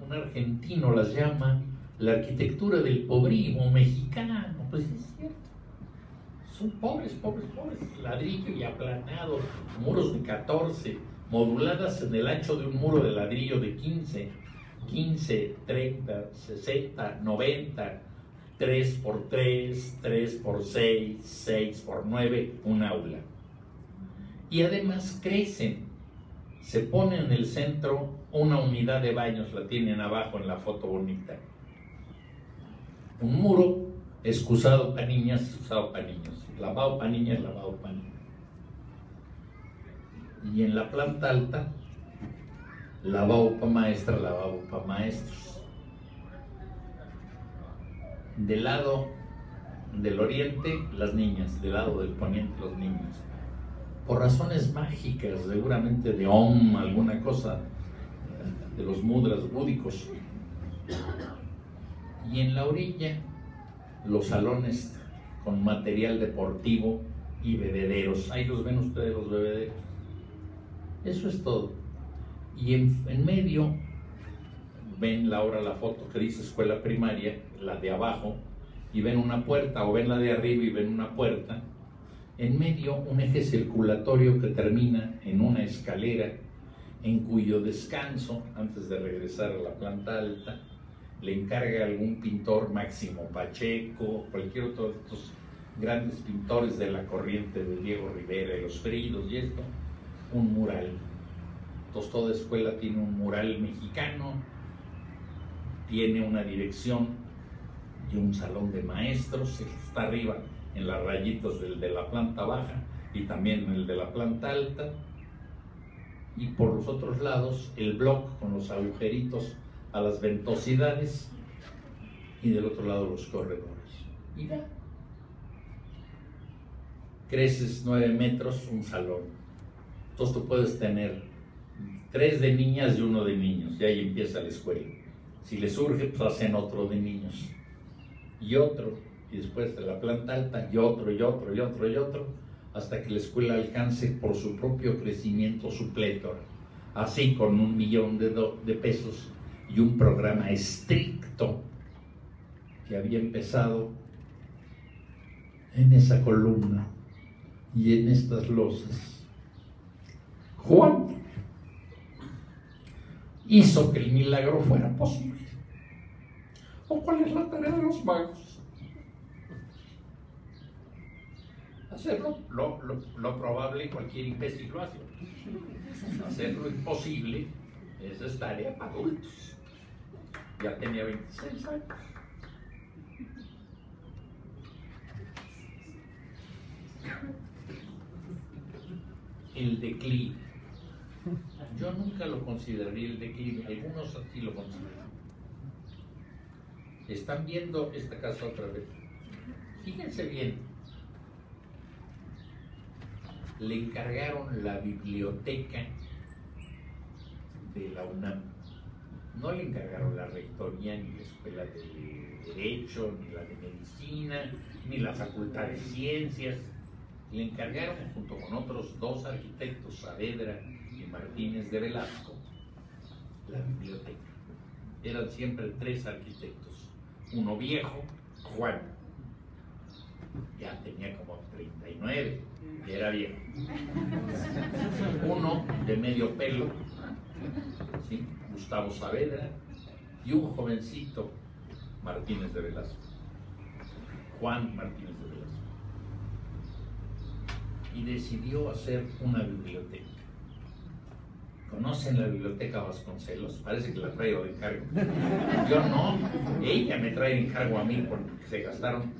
un argentino las llama la arquitectura del pobrismo mexicano. Pues es cierto. Son pobres, pobres, pobres. Ladrillo y aplanado, muros de 14, moduladas en el ancho de un muro de ladrillo de 15, 15, 30, 60, 90, 3 por 3, 3 por 6, 6 por 9, un aula. Y además crecen se pone en el centro una unidad de baños, la tienen abajo en la foto bonita. Un muro excusado para niñas, usado para niños. Lavado para niñas, lavado para niños. Y en la planta alta, lavado para maestra, lavado para maestros. Del lado del oriente, las niñas. Del lado del poniente, los niños por razones mágicas, seguramente de Om, alguna cosa de los mudras búdicos. Y en la orilla, los salones con material deportivo y bebederos. Ahí los ven ustedes los bebederos. Eso es todo. Y en, en medio ven la hora la foto que dice escuela primaria, la de abajo, y ven una puerta, o ven la de arriba y ven una puerta, en medio un eje circulatorio que termina en una escalera en cuyo descanso, antes de regresar a la planta alta, le encarga algún pintor, Máximo Pacheco, cualquier otro de estos grandes pintores de la corriente de Diego Rivera y los Fridos y esto, un mural. Entonces toda escuela tiene un mural mexicano, tiene una dirección y un salón de maestros, está arriba en las rayitas del de la planta baja y también en el de la planta alta. Y por los otros lados el block con los agujeritos a las ventosidades y del otro lado los corredores. Y ya. Creces nueve metros, un salón. Entonces tú puedes tener tres de niñas y uno de niños, y ahí empieza la escuela. Si le surge, pues hacen otro de niños. Y otro, y después de la planta alta, y otro, y otro, y otro, y otro, hasta que la escuela alcance por su propio crecimiento su plétora. Así con un millón de pesos y un programa estricto que había empezado en esa columna y en estas losas. Juan hizo que el milagro fuera posible. ¿O cuál es la tarea de los magos? Hacerlo lo, lo, lo probable cualquier imbécil lo hace. Hacer lo imposible, esa es tarea para adultos. Ya tenía 26 años. El declive. Yo nunca lo consideraría el declive, algunos así lo consideran. Están viendo esta casa otra vez. Fíjense bien. Le encargaron la biblioteca de la UNAM. No le encargaron la rectoría, ni la escuela de Derecho, ni la de Medicina, ni la Facultad de Ciencias. Le encargaron, junto con otros dos arquitectos, Saavedra Martínez de Velasco, la biblioteca. Eran siempre tres arquitectos. Uno viejo, Juan, ya tenía como 39, y era viejo. Uno de medio pelo, ¿sí? Gustavo Saavedra, y un jovencito, Martínez de Velasco. Juan Martínez de Velasco. Y decidió hacer una biblioteca. ¿Conocen la biblioteca Vasconcelos? Parece que la traigo de encargo. Yo no, ella me trae de encargo a mí porque se gastaron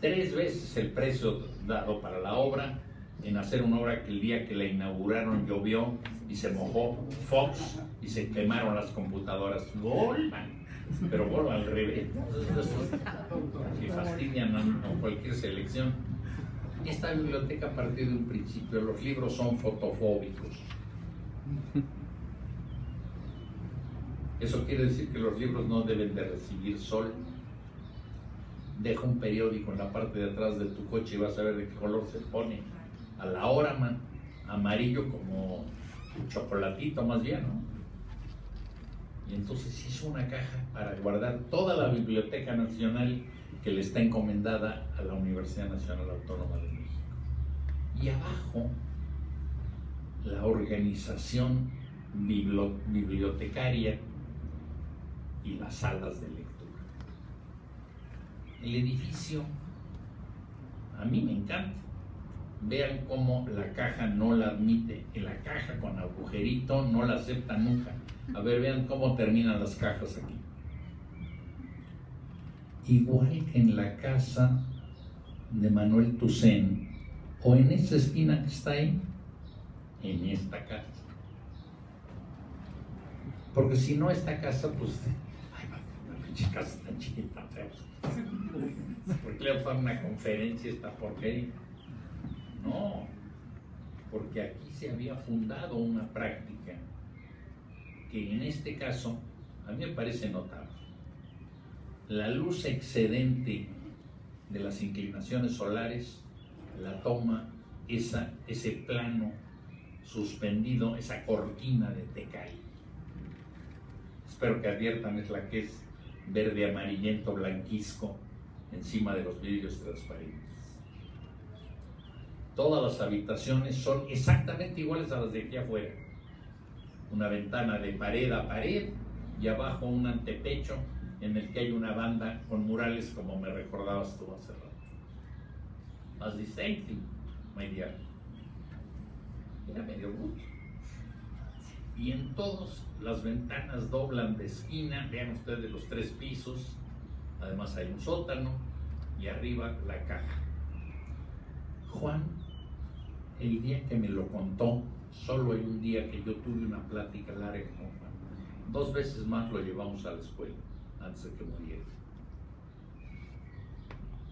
tres veces el precio dado para la obra en hacer una obra que el día que la inauguraron llovió y se mojó Fox y se quemaron las computadoras. Goldman, pero bueno, al revés. Que fastidian a cualquier selección. Esta biblioteca a partir de un principio, los libros son fotofóbicos. Eso quiere decir que los libros no deben de recibir sol. Deja un periódico en la parte de atrás de tu coche y vas a ver de qué color se pone. A la hora, man, amarillo como chocolatito más bien, ¿no? Y entonces hizo una caja para guardar toda la Biblioteca Nacional que le está encomendada a la Universidad Nacional Autónoma de México. Y abajo, la organización bibliotecaria y las salas de lectura. El edificio a mí me encanta. Vean cómo la caja no la admite. En la caja con agujerito no la acepta nunca. A ver, vean cómo terminan las cajas aquí. Igual que en la casa de Manuel Toussaint, o en esa esquina que está ahí, en esta casa. Porque si no, esta casa, pues, ay, una pinche casa tan chiquita, fea. ¿Por qué le vamos a dar una conferencia esta porquería? No, porque aquí se había fundado una práctica que en este caso a mí me parece notable. La luz excedente de las inclinaciones solares la toma esa, ese plano suspendido, esa cortina de tecay. Espero que adviertan, es la que es verde amarillento blanquisco encima de los vidrios transparentes. Todas las habitaciones son exactamente iguales a las de aquí afuera. Una ventana de pared a pared y abajo un antepecho en el que hay una banda con murales como me recordabas tú hace rato. Same thing, my dear. Era medio bruto. Y en todas las ventanas doblan de esquina, vean ustedes los tres pisos, además hay un sótano y arriba la caja. Juan, el día que me lo contó, solo hay un día que yo tuve una plática larga con Juan. Dos veces más lo llevamos a la escuela antes de que muriera.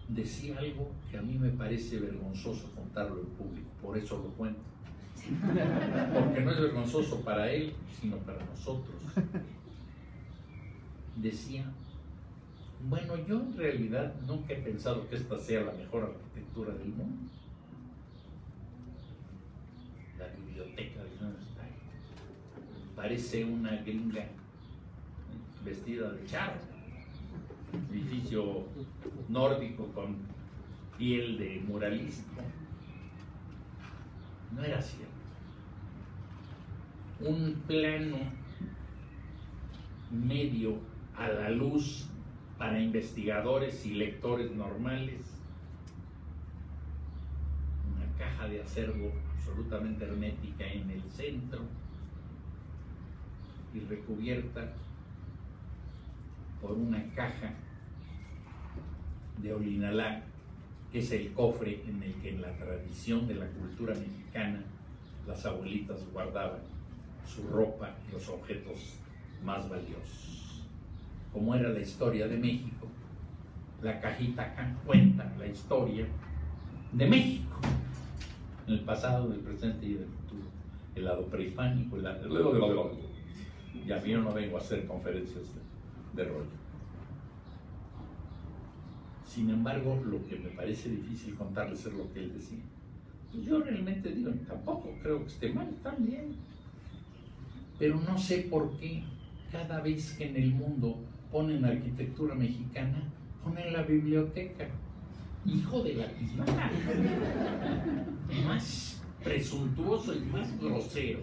Decía algo que a mí me parece vergonzoso contarlo en público, por eso lo cuento. Porque no es vergonzoso para él, sino para nosotros. decía, bueno, yo en realidad nunca he pensado que esta sea la mejor arquitectura del mundo. La biblioteca de Nuremberg parece una gringa vestida de charro, edificio nórdico con piel de muralista. No era cierto. Un plano medio a la luz para investigadores y lectores normales, una caja de acervo absolutamente hermética en el centro y recubierta por una caja de olinalá, que es el cofre en el que en la tradición de la cultura mexicana las abuelitas guardaban su ropa y los objetos más valiosos. Como era la historia de México, la cajita acá cuenta la historia de México, en el pasado, del presente y del futuro, el lado prehispánico, el lado... Y a mí no vengo a hacer conferencias de, de rollo. Sin embargo, lo que me parece difícil contarles es lo que él decía. Pues yo realmente digo, tampoco creo que esté mal, está bien. Pero no sé por qué cada vez que en el mundo ponen arquitectura mexicana, ponen la biblioteca. Hijo de la pismana. Más presuntuoso y más grosero.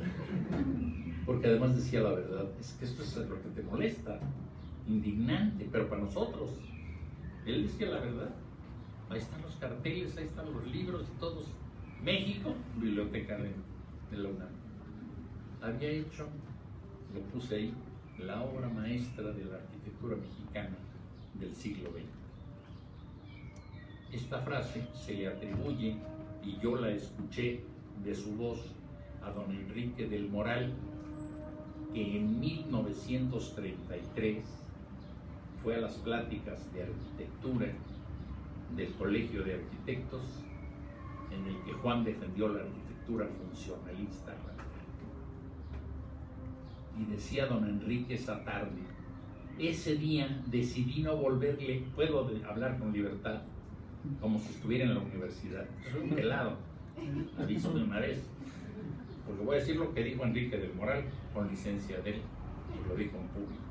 Porque además decía la verdad, es que esto es lo que te molesta, indignante, pero para nosotros. Él decía la verdad. Ahí están los carteles, ahí están los libros todos. México, biblioteca de, de la UNAM. Había hecho, lo puse ahí, la obra maestra de la arquitectura mexicana del siglo XX. Esta frase se le atribuye, y yo la escuché de su voz, a don Enrique del Moral, que en 1933 fue a las pláticas de arquitectura del Colegio de Arquitectos, en el que Juan defendió la arquitectura funcionalista y decía don Enrique esa tarde, ese día decidí no volverle, puedo hablar con libertad, como si estuviera en la universidad. Soy un pelado, aviso de una vez, porque voy a decir lo que dijo Enrique del Moral, con licencia de él, y lo dijo en público.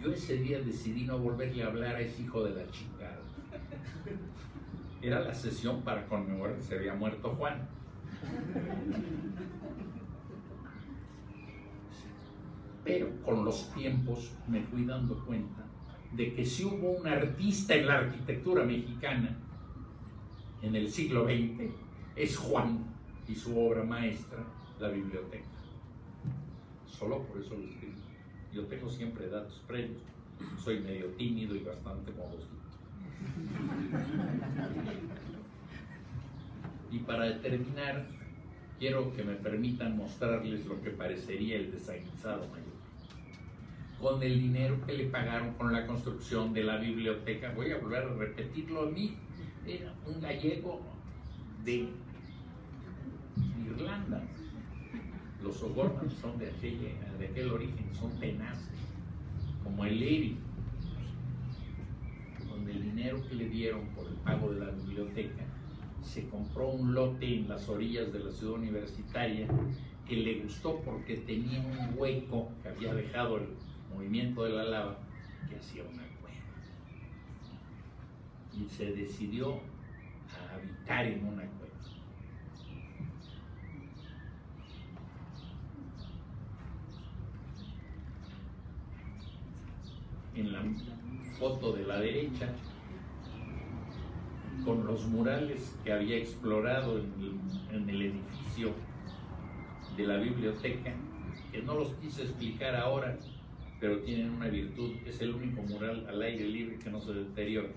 Yo ese día decidí no volverle a hablar a ese hijo de la chingada. Era la sesión para conmemorar que se había muerto Juan. Pero con los tiempos me fui dando cuenta de que si hubo un artista en la arquitectura mexicana en el siglo XX, es Juan y su obra maestra, la biblioteca. Solo por eso escribo. Yo tengo siempre datos previos. Soy medio tímido y bastante modosito. Y para terminar, quiero que me permitan mostrarles lo que parecería el desaguisado mayor. Con el dinero que le pagaron con la construcción de la biblioteca, voy a volver a repetirlo a mí, era un gallego de Irlanda. Los O'Gorman son de, aquel origen, son tenaces, como el Levi. Con el dinero que le dieron por el pago de la biblioteca, se compró un lote en las orillas de la ciudad universitaria que le gustó porque tenía un hueco que había dejado el movimiento de la lava que hacía una cueva. Y se decidió a habitar en una cueva. En la foto de la derecha, con los murales que había explorado en el, edificio de la biblioteca, que no los quise explicar ahora, pero tienen una virtud, es el único mural al aire libre que no se deteriora.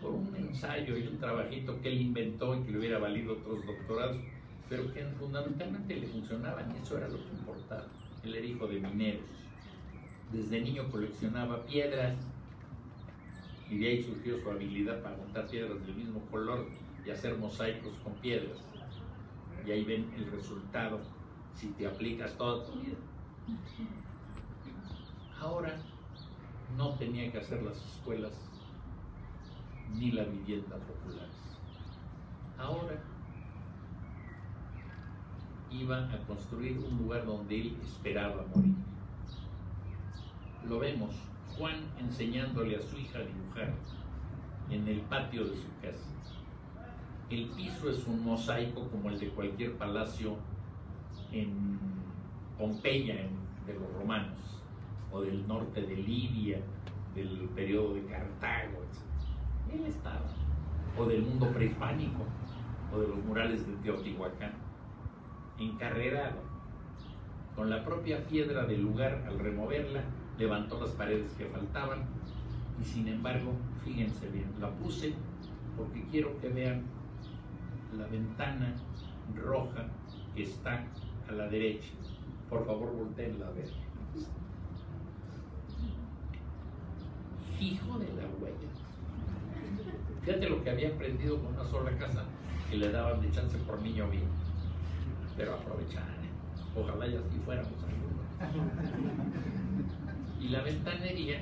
Por un ensayo y un trabajito que él inventó y que le hubiera valido otros doctorados, pero que fundamentalmente le funcionaban y eso era lo que importaba. Él era hijo de mineros. Desde niño coleccionaba piedras y de ahí surgió su habilidad para juntar piedras del mismo color y hacer mosaicos con piedras. Y ahí ven el resultado si te aplicas toda tu vida. Ahora no tenía que hacer las escuelas ni la vivienda populares. Ahora iba a construir un lugar donde él esperaba morir. Lo vemos, Juan enseñándole a su hija a dibujar en el patio de su casa. El piso es un mosaico como el de cualquier palacio en Pompeya, de los romanos, o del norte de Libia, del periodo de Cartago, etc. Él estaba, o del mundo prehispánico, o de los murales de Teotihuacán, encarrerado, con la propia piedra del lugar al removerla, levantó las paredes que faltaban, y sin embargo, fíjense bien, la puse porque quiero que vean la ventana roja que está a la derecha. Por favor, volteenla a ver. Hijo de la huella. Fíjate lo que había aprendido con una sola casa que le daban de chance por niño bien. Pero aprovechan. Ojalá ya así fuéramos algunos. Y la ventanería,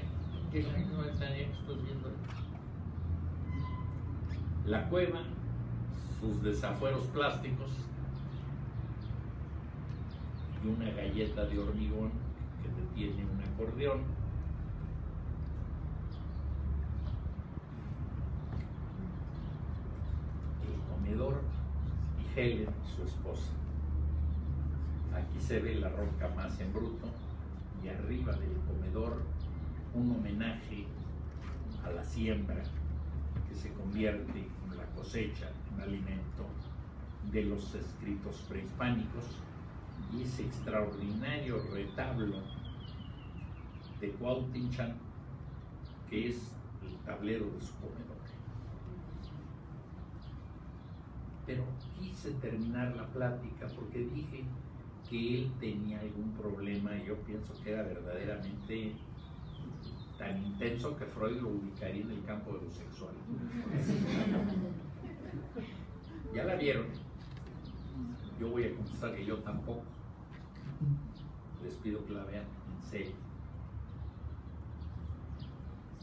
que es la misma ventanería que estoy viendo. La cueva sus desafueros plásticos y una galleta de hormigón que detiene un acordeón. El comedor y Helen, su esposa. Aquí se ve la roca más en bruto y arriba del comedor un homenaje a la siembra que se convierte en la cosecha alimento de los escritos prehispánicos y ese extraordinario retablo de Cuautinchan que es el tablero de su comedor. Pero quise terminar la plática porque dije que él tenía y yo pienso que era verdaderamente tan intenso que Freud lo ubicaría en el campo de lo sexual. ¿Ya la vieron? Yo voy a confesar que yo tampoco. Les pido que la vean en serio.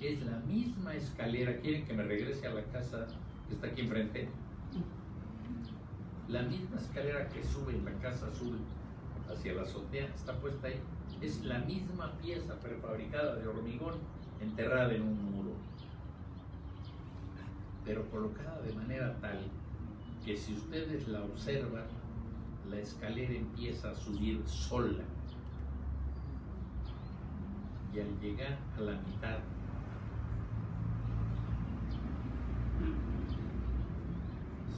Es la misma escalera. ¿Quieren que me regrese a la casa que está aquí enfrente? La misma escalera que sube en la casa azul hacia la azotea está puesta ahí. Es la misma pieza prefabricada de hormigón enterrada en un muro, pero colocada de manera tal que si ustedes la observan, la escalera empieza a subir sola. Y al llegar a la mitad,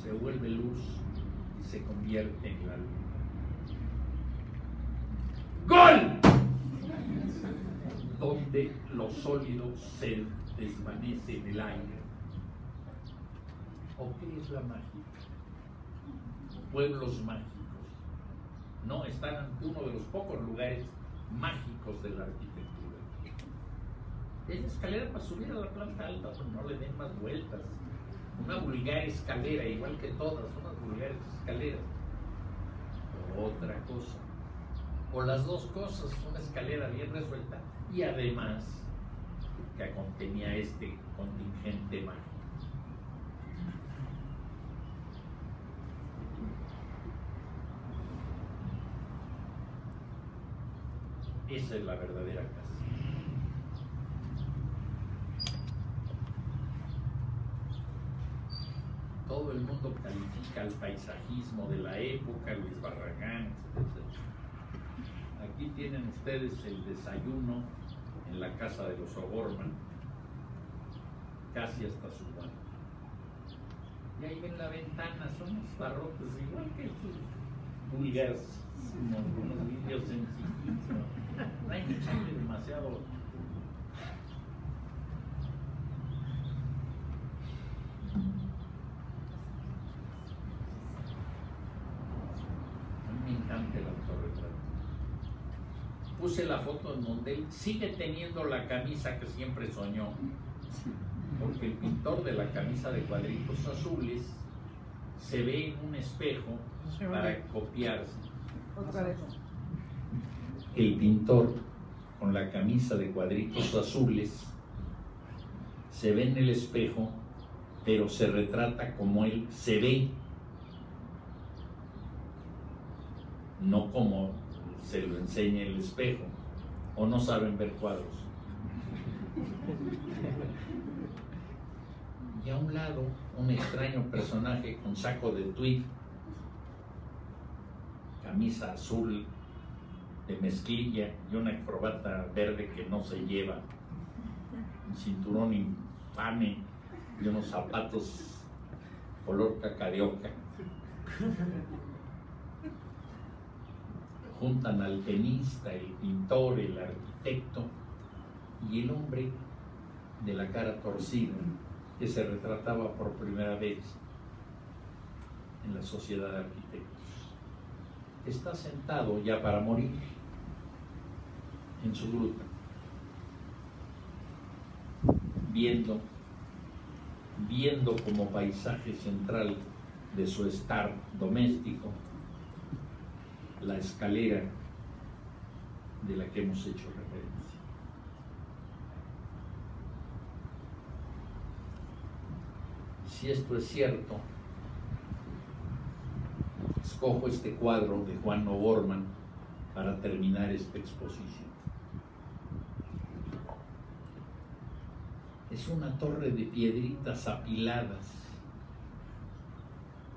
se vuelve luz y se convierte en la luz. ¡Gol! Donde lo sólido se desvanece en el aire. ¿O qué es la magia? pueblos mágicos. No, están ante uno de los pocos lugares mágicos de la arquitectura. Es escalera para subir a la planta alta, pues no le den más vueltas. Una vulgar escalera, igual que todas, unas vulgares escaleras. Otra cosa. O las dos cosas, una escalera bien resuelta y además que contenía este contingente mágico. Esa es la verdadera casa. Todo el mundo califica el paisajismo de la época, Luis Barragán, etc. Aquí tienen ustedes el desayuno en la casa de los O'Gorman, casi hasta su mano. Y ahí ven la ventana, son los barrotes, igual que estos vulgares, unos vídeos sencillos no hay echarle demasiado. Me encanta autorretrato. Puse la foto en donde él sigue teniendo la camisa que siempre soñó. Porque el pintor de la camisa de cuadritos azules se ve en un espejo para copiarse. Otra vez el pintor con la camisa de cuadritos azules, se ve en el espejo, pero se retrata como él se ve, no como se lo enseña el espejo, o no saben ver cuadros. Y a un lado, un extraño personaje con saco de tweed, camisa azul de mezclilla y una corbata verde que no se lleva, un cinturón infame y unos zapatos color cacarioca. Juntan al tenista, el pintor, el arquitecto y el hombre de la cara torcida que se retrataba por primera vez en la sociedad de arquitectos. Está sentado ya para morir en su gruta, viendo, viendo como paisaje central de su estar doméstico la escalera de la que hemos hecho referencia. Si esto es cierto, escojo este cuadro de Juan O'Gorman para terminar esta exposición. Es una torre de piedritas apiladas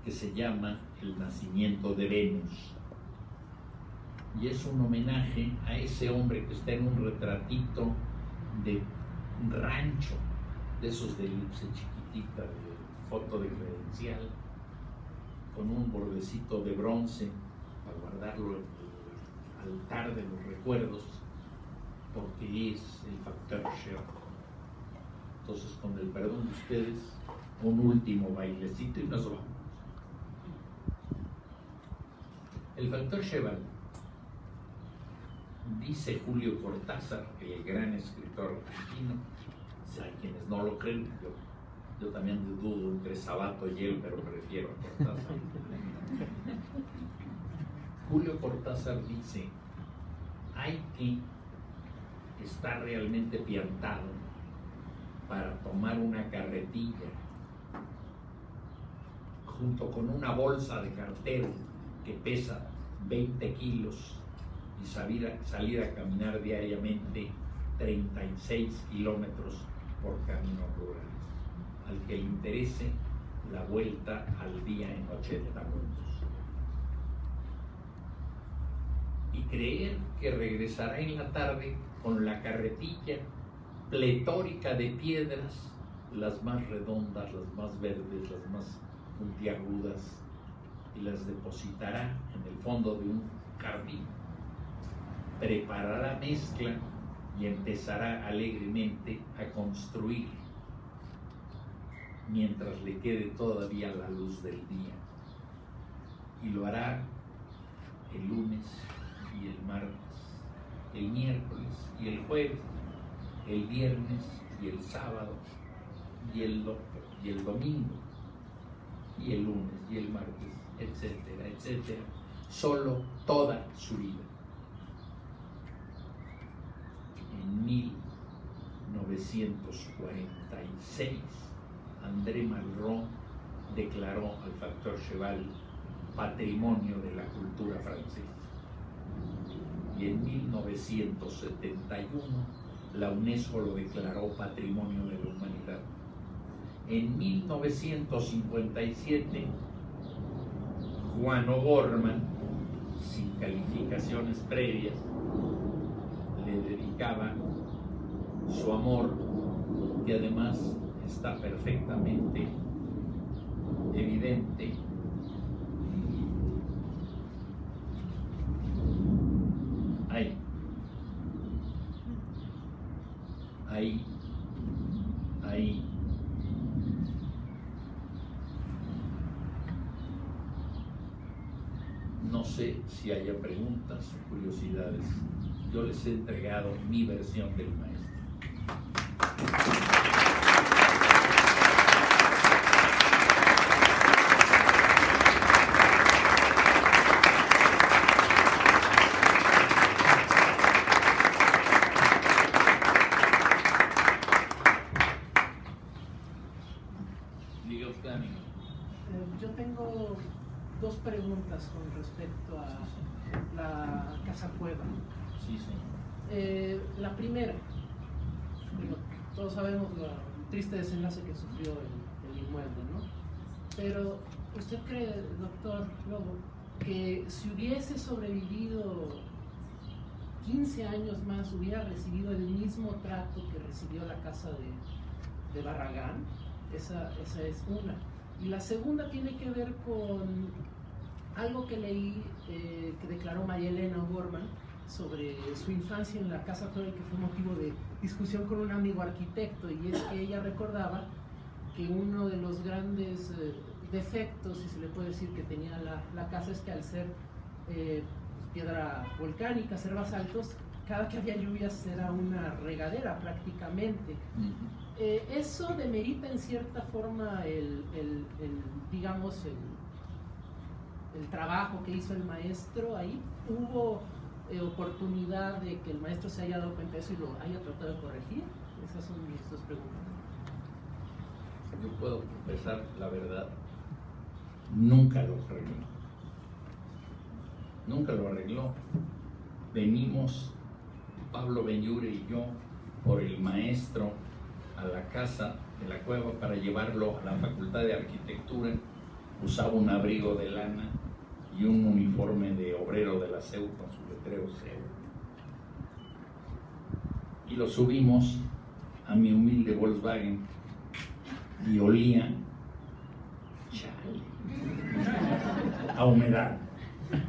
que se llama El nacimiento de Venus. Y es un homenaje a ese hombre que está en un retratito de rancho, de esos de elipse chiquitita, de foto de credencial, con un bordecito de bronce para guardarlo en el altar de los recuerdos, porque es el factor Sherlock. Entonces, con el perdón de ustedes, un último bailecito y nos vamos. El factor Cheval, dice Julio Cortázar, el gran escritor argentino, hay quienes no lo creen, yo, yo también dudo entre Sabato y él, pero prefiero a Cortázar. Julio Cortázar dice, hay que estar realmente piantado para tomar una carretilla junto con una bolsa de cartero que pesa 20 kilos y salir a, salir a caminar diariamente 36 kilómetros por caminos rurales. Al que le interese la vuelta al día en 80 minutos. Y creer que regresará en la tarde con la carretilla pletórica de piedras, las más redondas, las más verdes, las más puntiagudas, y las depositará en el fondo de un jardín. Preparará mezcla y empezará alegremente a construir mientras le quede todavía la luz del día. Y lo hará el lunes y el martes, el miércoles y el jueves, el viernes y el sábado y el, y el domingo y el lunes y el martes, etcétera, etcétera, solo toda su vida. En 1946, André Malraux declaró al factor Cheval patrimonio de la cultura francesa. Y en 1971 la UNESCO lo declaró patrimonio de la humanidad. En 1957 Juan O'Gorman, sin calificaciones previas, le dedicaba su amor, que además está perfectamente evidente. Ahí. Ahí. Ahí. No sé si haya preguntas o curiosidades. Yo les he entregado mi versión del maestro. tengo dos preguntas con respecto a la casa cueva. Sí, sí. Eh, la primera, digo, todos sabemos el triste desenlace que sufrió el, inmueble, ¿no? Pero, ¿usted cree, doctor Lobo, que si hubiese sobrevivido 15 años más, hubiera recibido el mismo trato que recibió la casa de, de Barragán? Esa, esa es una. Y la segunda tiene que ver con algo que leí eh, que declaró María Elena Gorman sobre su infancia en la Casa que fue motivo de discusión con un amigo arquitecto, y es que ella recordaba que uno de los grandes eh, defectos, si se le puede decir, que tenía la, la casa es que al ser eh, piedra volcánica, ser basaltos, cada que había lluvias era una regadera prácticamente. Eh, eso demerita en cierta forma el, el, el digamos, el, el, trabajo que hizo el maestro ahí. Hubo eh, oportunidad de que el maestro se haya dado cuenta de eso y lo haya tratado de corregir. Esas son mis dos preguntas. Yo puedo confesar la verdad. Nunca lo arregló. Nunca lo arregló. Venimos, Pablo Benyure y yo, por el maestro a la casa de la cueva para llevarlo a la Facultad de Arquitectura. Usaba un abrigo de lana y un uniforme de obrero de la CEU con su letrero CEU. Y lo subimos a mi humilde Volkswagen y olía chale, a humedad.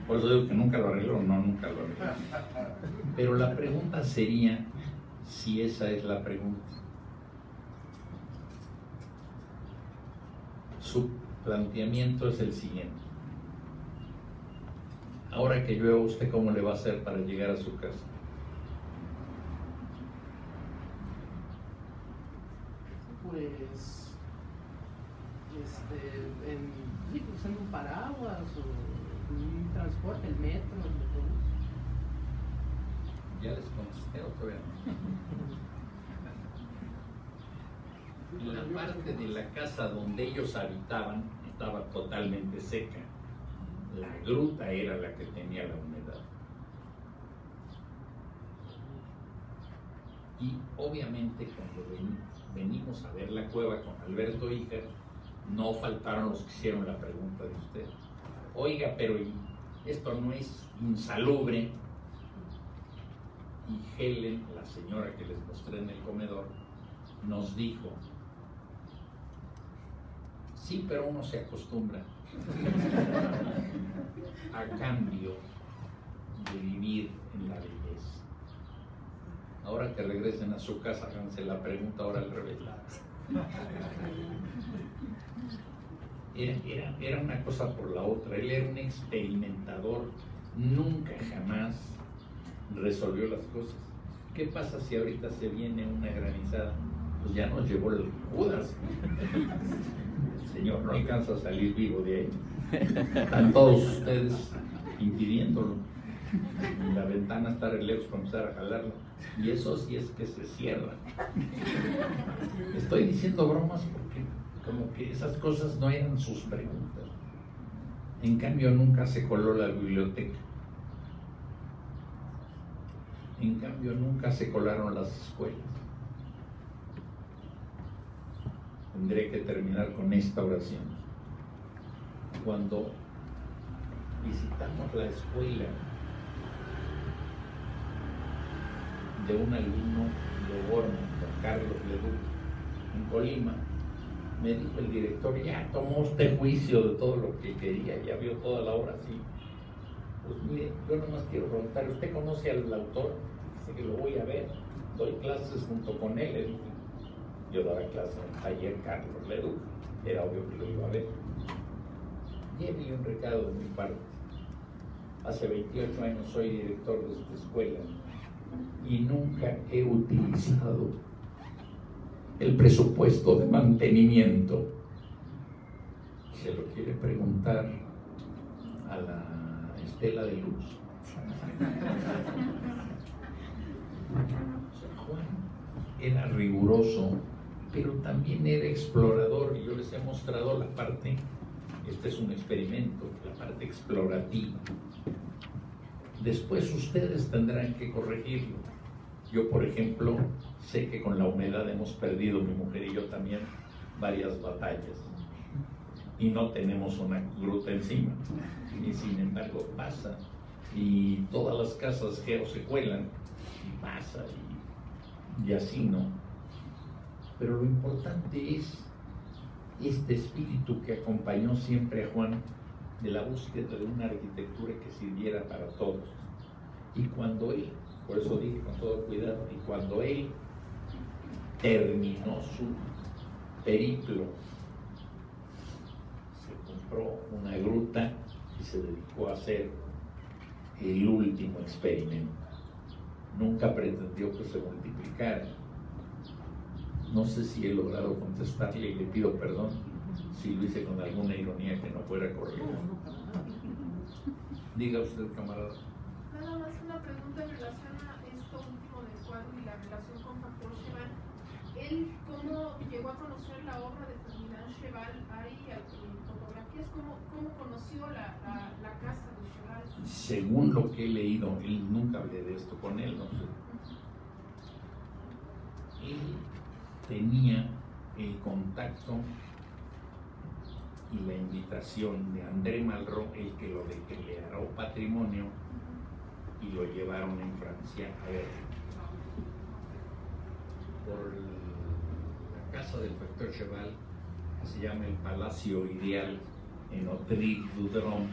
Por eso digo que nunca lo arregló, no, nunca lo arregló. Pero la pregunta sería si esa es la pregunta. Su planteamiento es el siguiente. Ahora que llueva, ¿usted cómo le va a hacer para llegar a su casa? Pues, este, en, sí, usando un paraguas o un transporte, el metro, el metrobús. Ya les contesté todavía. La parte de la casa donde ellos habitaban estaba totalmente seca. La gruta era la que tenía la humedad. Y obviamente cuando ven- venimos a ver la cueva con Alberto Híjar, no faltaron los que hicieron la pregunta de usted. Oiga, pero ¿y esto no es insalubre. Y Helen, la señora que les mostré en el comedor, nos dijo, sí, pero uno se acostumbra a cambio de vivir en la belleza. Ahora que regresen a su casa, háganse la pregunta ahora al revés. Era, era, era una cosa por la otra. Él era un experimentador. Nunca jamás resolvió las cosas. ¿Qué pasa si ahorita se viene una granizada? Pues ya nos llevó el Judas. El Señor no alcanza a salir vivo de ahí. Están todos ustedes impidiéndolo. La ventana está re lejos para empezar a jalarla. Y eso sí es que se cierra. Estoy diciendo bromas porque como que esas cosas no eran sus preguntas. En cambio, nunca se coló la biblioteca. En cambio, nunca se colaron las escuelas. Tendré que terminar con esta oración. Cuando visitamos la escuela de un alumno de don Carlos Leduc, en Colima, me dijo el director, ya tomó usted juicio de todo lo que quería, ya vio toda la obra así. Pues mire, yo nomás quiero preguntar, ¿usted conoce al autor? Dice que lo voy a ver, doy clases junto con él. Yo daba clases en el taller Carlos Leduc, era obvio que lo iba a ver. Llévele un recado de mi parte. Hace 28 años soy director de esta escuela y nunca he utilizado el presupuesto de mantenimiento. Se lo quiere preguntar a la Estela de Luz. Juan era riguroso, pero también era explorador. Y yo les he mostrado la parte Este es un experimento, la parte explorativa. Después ustedes tendrán que corregirlo. Yo, por ejemplo, sé que con la humedad hemos perdido, mi mujer y yo también, varias batallas. Y no tenemos una gruta encima. Y sin embargo pasa. Y todas las casas geo se cuelan. Y pasa. Y, y así, ¿no? Pero lo importante es este espíritu que acompañó siempre a Juan de la búsqueda de una arquitectura que sirviera para todos. Y cuando él, por eso dije con todo cuidado, y cuando él terminó su periplo, se compró una gruta y se dedicó a hacer el último experimento. Nunca pretendió que se multiplicara no sé si he logrado contestarle y le pido perdón si lo hice con alguna ironía que no fuera correcta. Diga usted, camarada. Nada más una pregunta en relación a esto último del cuadro y la relación con Factor Cheval. ¿Él cómo llegó a conocer la obra de Ferdinand Cheval? ¿Hay fotografías? ¿Cómo, cómo conoció la, la, la, casa de Cheval? Según lo que he leído, él nunca hablé de esto con él, no sé. Él tenía el contacto y la invitación de André Malraux, el que lo declaró patrimonio y lo llevaron en Francia a ver por la casa del factor Cheval, que se llama el Palacio Ideal en Autry Dudron,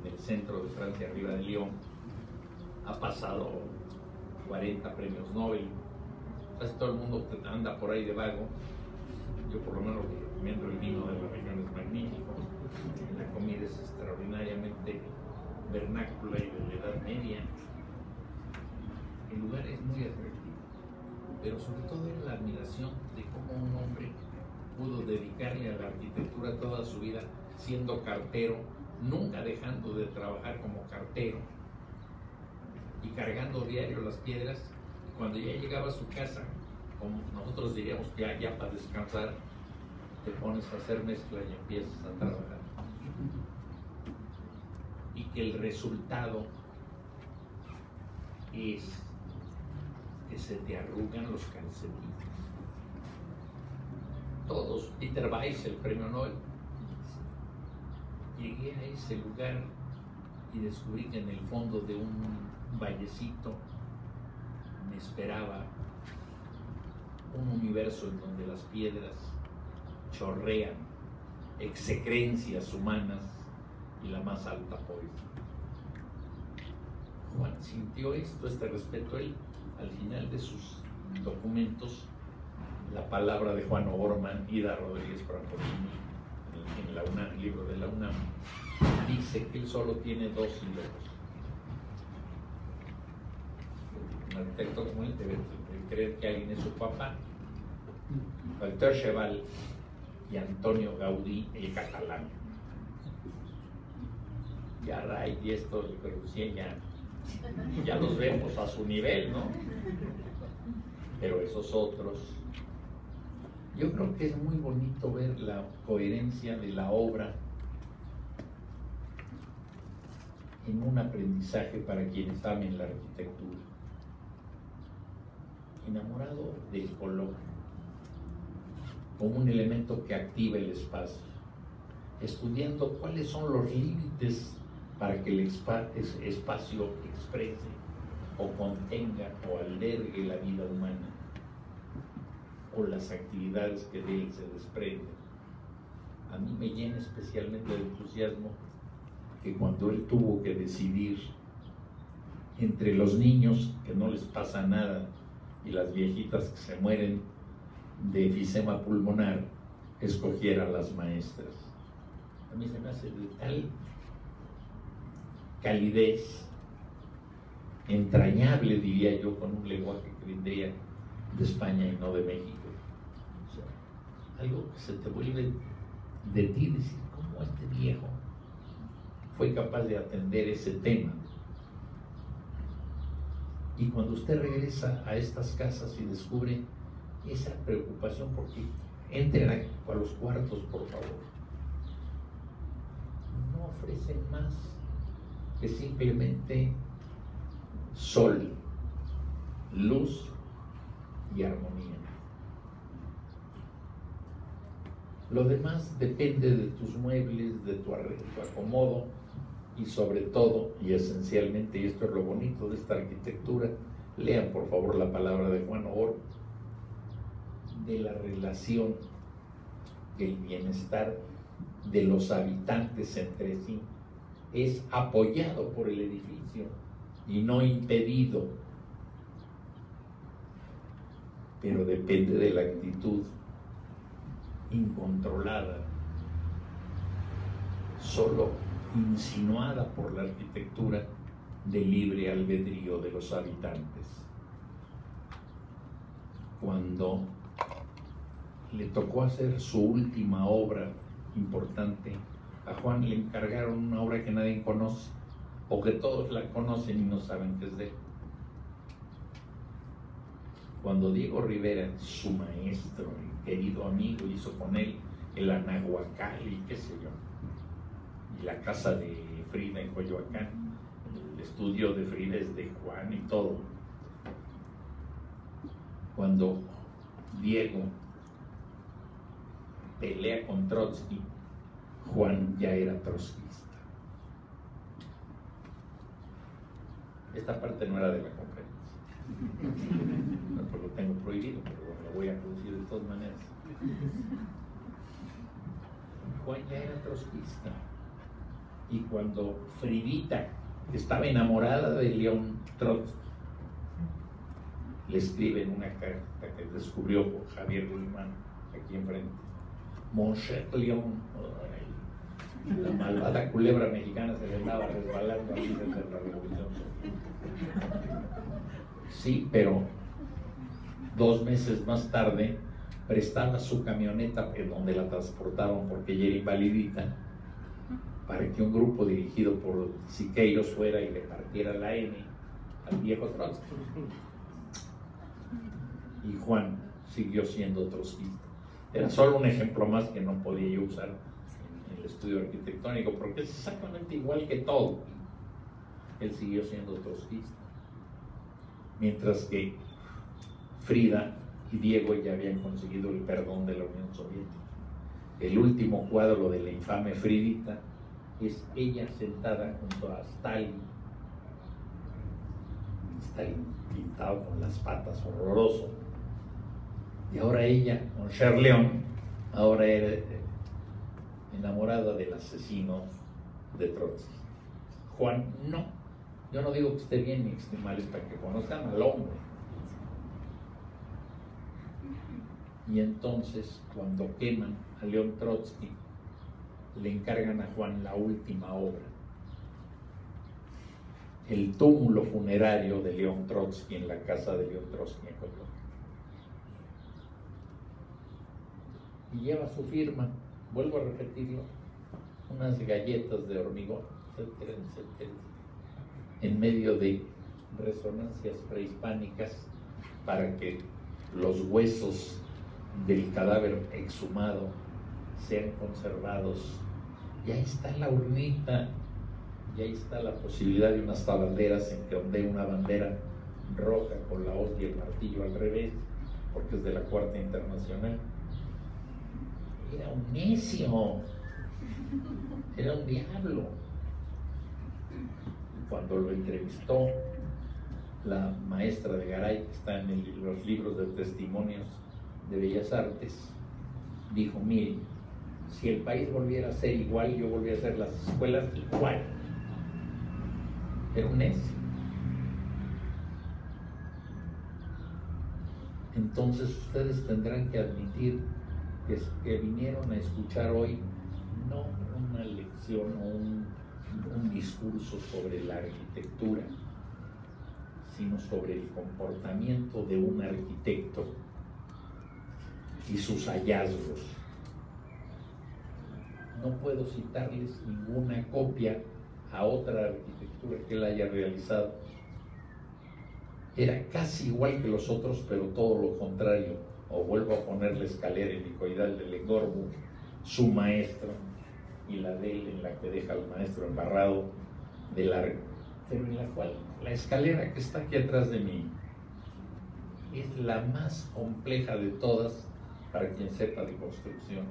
en el centro de Francia, arriba de Lyon. Ha pasado 40 premios Nobel, casi todo el mundo anda por ahí de vago. Yo por lo menos recomiendo el vino de la región es magnífico. La comida es extraordinariamente vernácula y de la Edad Media. El lugar es muy atractivo, pero sobre todo era la admiración de cómo un hombre pudo dedicarle a la arquitectura toda su vida siendo cartero, nunca dejando de trabajar como cartero y cargando diario las piedras cuando ya llegaba a su casa, como nosotros diríamos que ya, para descansar, te pones a hacer mezcla y empiezas a trabajar. Y que el resultado es que se te arrugan los calcetines. Todos, Peter Weiss, el premio Nobel, llegué a ese lugar y descubrí que en el fondo de un vallecito esperaba un universo en donde las piedras chorrean execrencias humanas y la más alta poesía. Juan sintió esto, este respeto. Él, al final de sus documentos, la palabra de Juan O'Gorman, Ida Rodríguez Francolini, en la UNAM, el libro de la UNAM, dice que él solo tiene dos ídolos un arquitecto como él debe, creer que alguien es su papá. Walter Cheval y Antonio Gaudí, el catalán. Ya Ray y esto, ya, ya los vemos a su nivel, ¿no? Pero esos otros. Yo creo que es muy bonito ver la coherencia de la obra en un aprendizaje para quienes amen la arquitectura enamorado del color como un elemento que activa el espacio, estudiando cuáles son los límites para que el espacio exprese o contenga o albergue la vida humana o las actividades que de él se desprenden. A mí me llena especialmente de entusiasmo que cuando él tuvo que decidir entre los niños que no les pasa nada y las viejitas que se mueren de efisema pulmonar escogieran las maestras. A mí se me hace de tal calidez, entrañable, diría yo, con un lenguaje que vendría de España y no de México. algo que se te vuelve de ti, decir, ¿cómo este viejo fue capaz de atender ese tema? Y cuando usted regresa a estas casas y descubre esa preocupación, porque entren a, los cuartos, por favor. no ofrecen más que simplemente sol, luz y armonía. Lo demás depende de tus muebles, de tu acomodo y sobre todo y esencialmente, y esto es lo bonito de esta arquitectura, lean por favor la palabra de Juan Oro, de la relación del bienestar de los habitantes entre sí. Es apoyado por el edificio y no impedido, pero depende de la actitud incontrolada, solo insinuada por la arquitectura de libre albedrío de los habitantes. Cuando le tocó hacer su última obra importante, a Juan le encargaron una obra que nadie conoce, o que todos la conocen y no saben qué es de él. Cuando Diego Rivera, su maestro y querido amigo, hizo con él el Anahuacal y qué sé yo, la casa de Frida en Coyoacán, el estudio de Frida es de Juan y todo. Cuando Diego pelea con Trotsky, Juan ya era trotskista. Esta parte no era de la conferencia. Pues lo tengo prohibido, pero lo voy a producir de todas maneras. Juan ya era trotskista. Y cuando Fridita estaba enamorada de León Trotsky, le escribe en una carta que descubrió Javier Guzmán aquí enfrente. Moncher León, la malvada culebra mexicana se le andaba resbalando ahí desde la revolución. Sí, pero dos meses más tarde prestaba su camioneta donde la transportaban porque ella era invalidita para que un grupo dirigido por Siqueiros fuera y le partiera la N al viejo Trotsky. Y Juan siguió siendo trotskista. Era solo un ejemplo más que no podía yo usar en el estudio arquitectónico, porque es exactamente igual que todo. Él siguió siendo trotskista. Mientras que Frida y Diego ya habían conseguido el perdón de la Unión Soviética. El último cuadro de la infame Fridita es ella sentada junto a Stalin. Stalin pintado con las patas, horroroso. Y ahora ella, con Cher León, ahora era enamorada del asesino de Trotsky. Juan, no. Yo no digo que esté bien ni que esté mal, es para que conozcan al hombre. Y entonces, cuando queman a León Trotsky, le encargan a Juan la última obra, el túmulo funerario de León Trotsky en la casa de León Trotsky en Coyoacán. Y lleva su firma, vuelvo a repetirlo, unas galletas de hormigón, etcétera, etcétera, en medio de resonancias prehispánicas para que los huesos del cadáver exhumado sean conservados. Y ahí está la urnita, y ahí está la posibilidad de unas tabanderas en que ondee una bandera roja con la hoz y el martillo al revés, porque es de la Cuarta Internacional. Era un necio, era un diablo. Cuando lo entrevistó la maestra de Garay, que está en los libros de testimonios de Bellas Artes, dijo, mire, si el país volviera a ser igual, yo volviera a hacer las escuelas igual. Era un necio. Entonces ustedes tendrán que admitir que, vinieron a escuchar hoy no una lección o un discurso sobre la arquitectura, sino sobre el comportamiento de un arquitecto y sus hallazgos. No puedo citarles ninguna copia a otra arquitectura que él haya realizado. Era casi igual que los otros, pero todo lo contrario. O vuelvo a poner la escalera helicoidal de Legorbu, su maestro, y la de él en la que deja al maestro embarrado de largo, pero en la cual la escalera que está aquí atrás de mí es la más compleja de todas para quien sepa de construcción.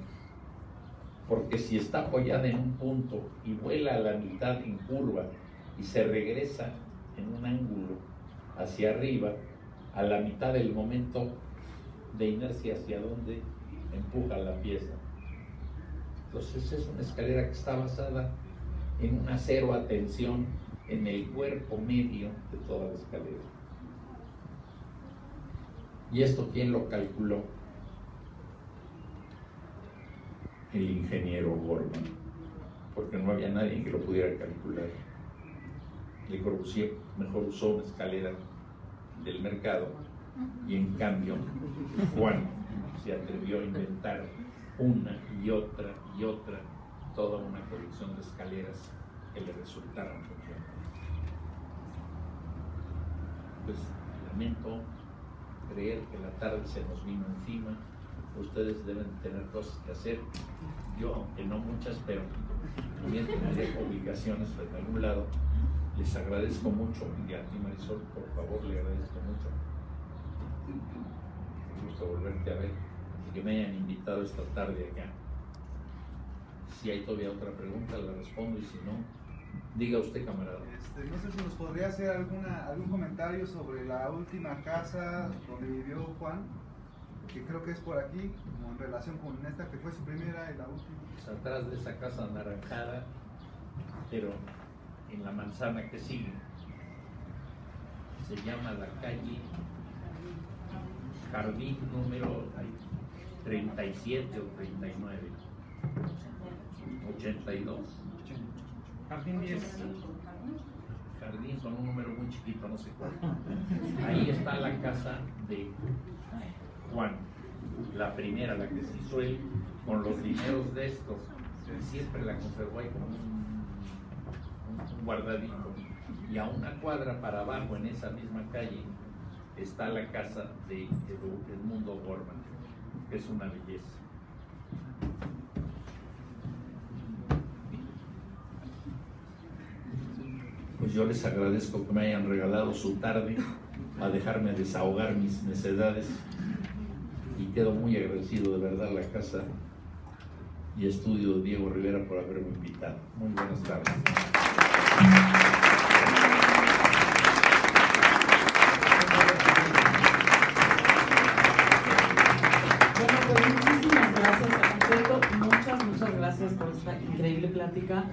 Porque si está apoyada en un punto y vuela a la mitad en curva y se regresa en un ángulo hacia arriba, a la mitad del momento de inercia hacia donde empuja la pieza. Entonces es una escalera que está basada en una cero atención en el cuerpo medio de toda la escalera. ¿Y esto quién lo calculó? El ingeniero Gorman, porque no había nadie que lo pudiera calcular. Le Corbusier mejor usó una escalera del mercado y en cambio Juan se atrevió a inventar una y otra y otra, toda una colección de escaleras que le resultaron. Pues lamento creer que la tarde se nos vino encima, ustedes deben tener cosas que hacer, yo aunque no muchas, pero también tendré obligaciones en algún lado. Les agradezco mucho y a ti Marisol, por favor, le agradezco mucho. Me gusta volverte a ver y que me hayan invitado esta tarde acá. Si hay todavía otra pregunta, la respondo y si no, diga usted, camarada. Este, no sé si nos podría hacer alguna, algún comentario sobre la última casa donde vivió Juan, que creo que es por aquí, como en relación con esta que fue su primera y la última. Pues atrás de esa casa anaranjada, pero en la manzana que sigue, se llama la calle Jardín número ay, 37 o 39, 82. Jardín 10. Jardín son un número muy chiquito, no sé cuál. Ahí está la casa de Juan, la primera, la que se hizo él con los dineros de estos. Siempre la conservó ahí como un, guardadito. Y a una cuadra para abajo, en esa misma calle, está la casa de Edmundo Gorman, que es una belleza. Pues yo les agradezco que me hayan regalado su tarde a dejarme desahogar mis necedades quedo muy agradecido de verdad a la casa y estudio de Diego Rivera por haberme invitado. Muy buenas tardes. Bueno, pues muchísimas gracias. Muchas, muchas gracias por esta increíble plática.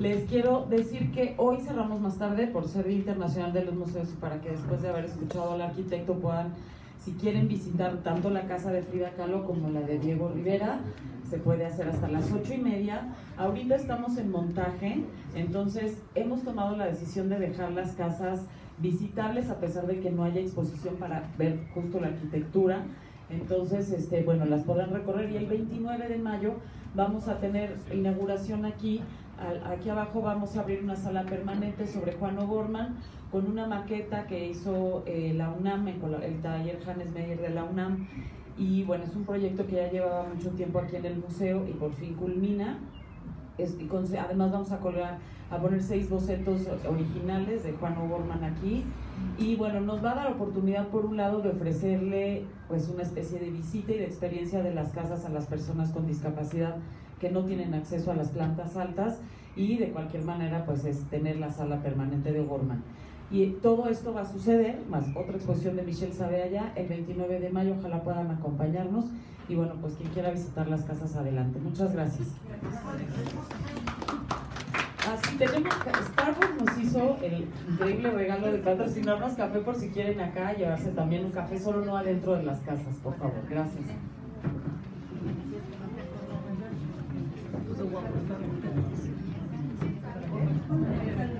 Les quiero decir que hoy cerramos más tarde por ser Internacional de los Museos y para que después de haber escuchado al arquitecto puedan, si quieren visitar tanto la casa de Frida Kahlo como la de Diego Rivera, se puede hacer hasta las ocho y media. Ahorita estamos en montaje, entonces hemos tomado la decisión de dejar las casas visitables a pesar de que no haya exposición para ver justo la arquitectura. Entonces, este, bueno, las podrán recorrer y el 29 de mayo vamos a tener inauguración aquí. Aquí abajo vamos a abrir una sala permanente sobre Juan O'Gorman con una maqueta que hizo eh, la UNAM, el taller Hannes Meyer de la UNAM. Y bueno, es un proyecto que ya llevaba mucho tiempo aquí en el museo y por fin culmina. Es- y con- además vamos a colgar, a poner seis bocetos originales de Juan O'Gorman aquí. Y bueno, nos va a dar oportunidad por un lado de ofrecerle pues una especie de visita y de experiencia de las casas a las personas con discapacidad que no tienen acceso a las plantas altas y de cualquier manera pues es tener la sala permanente de O'Gorman. Y todo esto va a suceder, más otra exposición de Michelle Sabeaya el 29 de mayo, ojalá puedan acompañarnos y bueno, pues quien quiera visitar las casas adelante. Muchas gracias. Así tenemos, Starbucks nos hizo el increíble regalo de patrocinarnos café por si quieren acá llevarse también un café, solo no adentro de las casas, por favor. Gracias. what we're